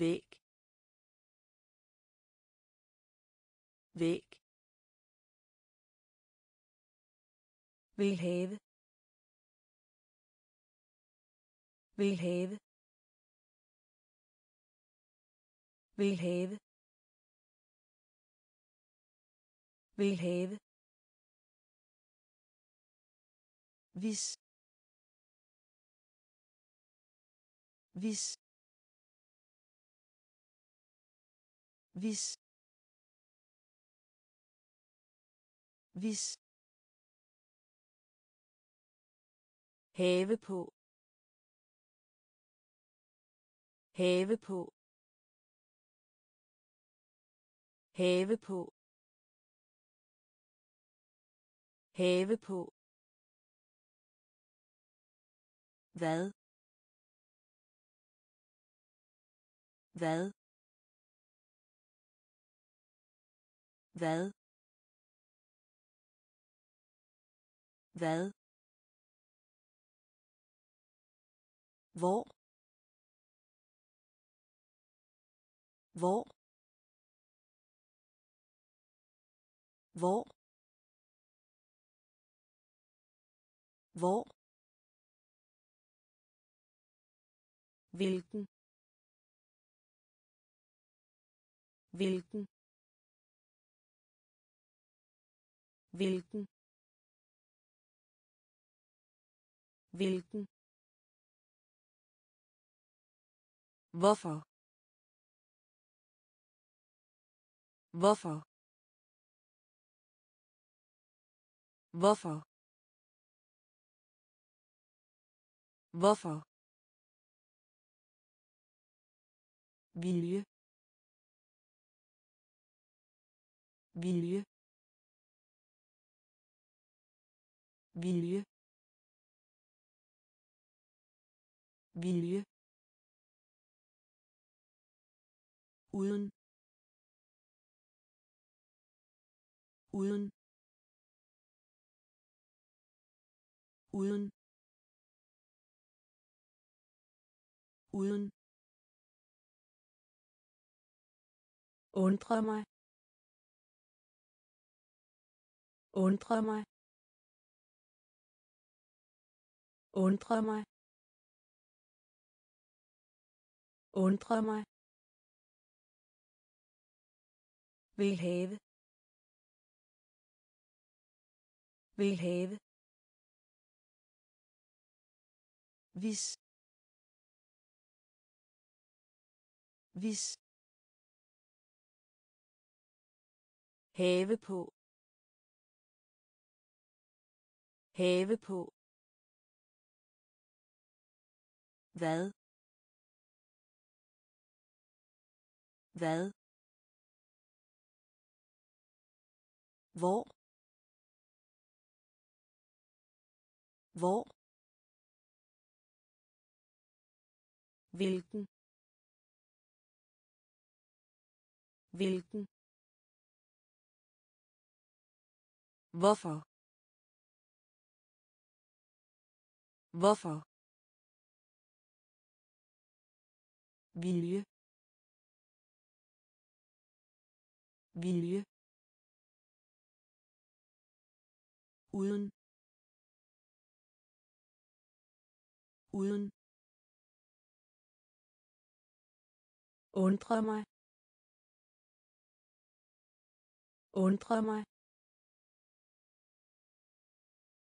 A: væk væk vil have vil have vil have vil have hvis. Hvis. Hvis. Hvis. Have på. Have på. Have på. Have på. Hvad? Hvad? Hvad? Hvad? Hvor? Hvor? Hvor? Hvor? Hvilken hvilken hvilken hvilken Hvorfor? Hvorfor? Hvorfor? Hvorfor? Vilje. Vilje. Vilje. Vilje. Uden. Uden. Uden. Uden undre mig. Undre mig. Undre mig. Undre mig. Vil have. Vil have. Hvis hvis have på. Have på. Hvad? Hvad? Hvor? Hvor? Hvilken? Hvilken? Hvorfor? Hvorfor? Vilje. Vilje. Uden. Uden. Undre mig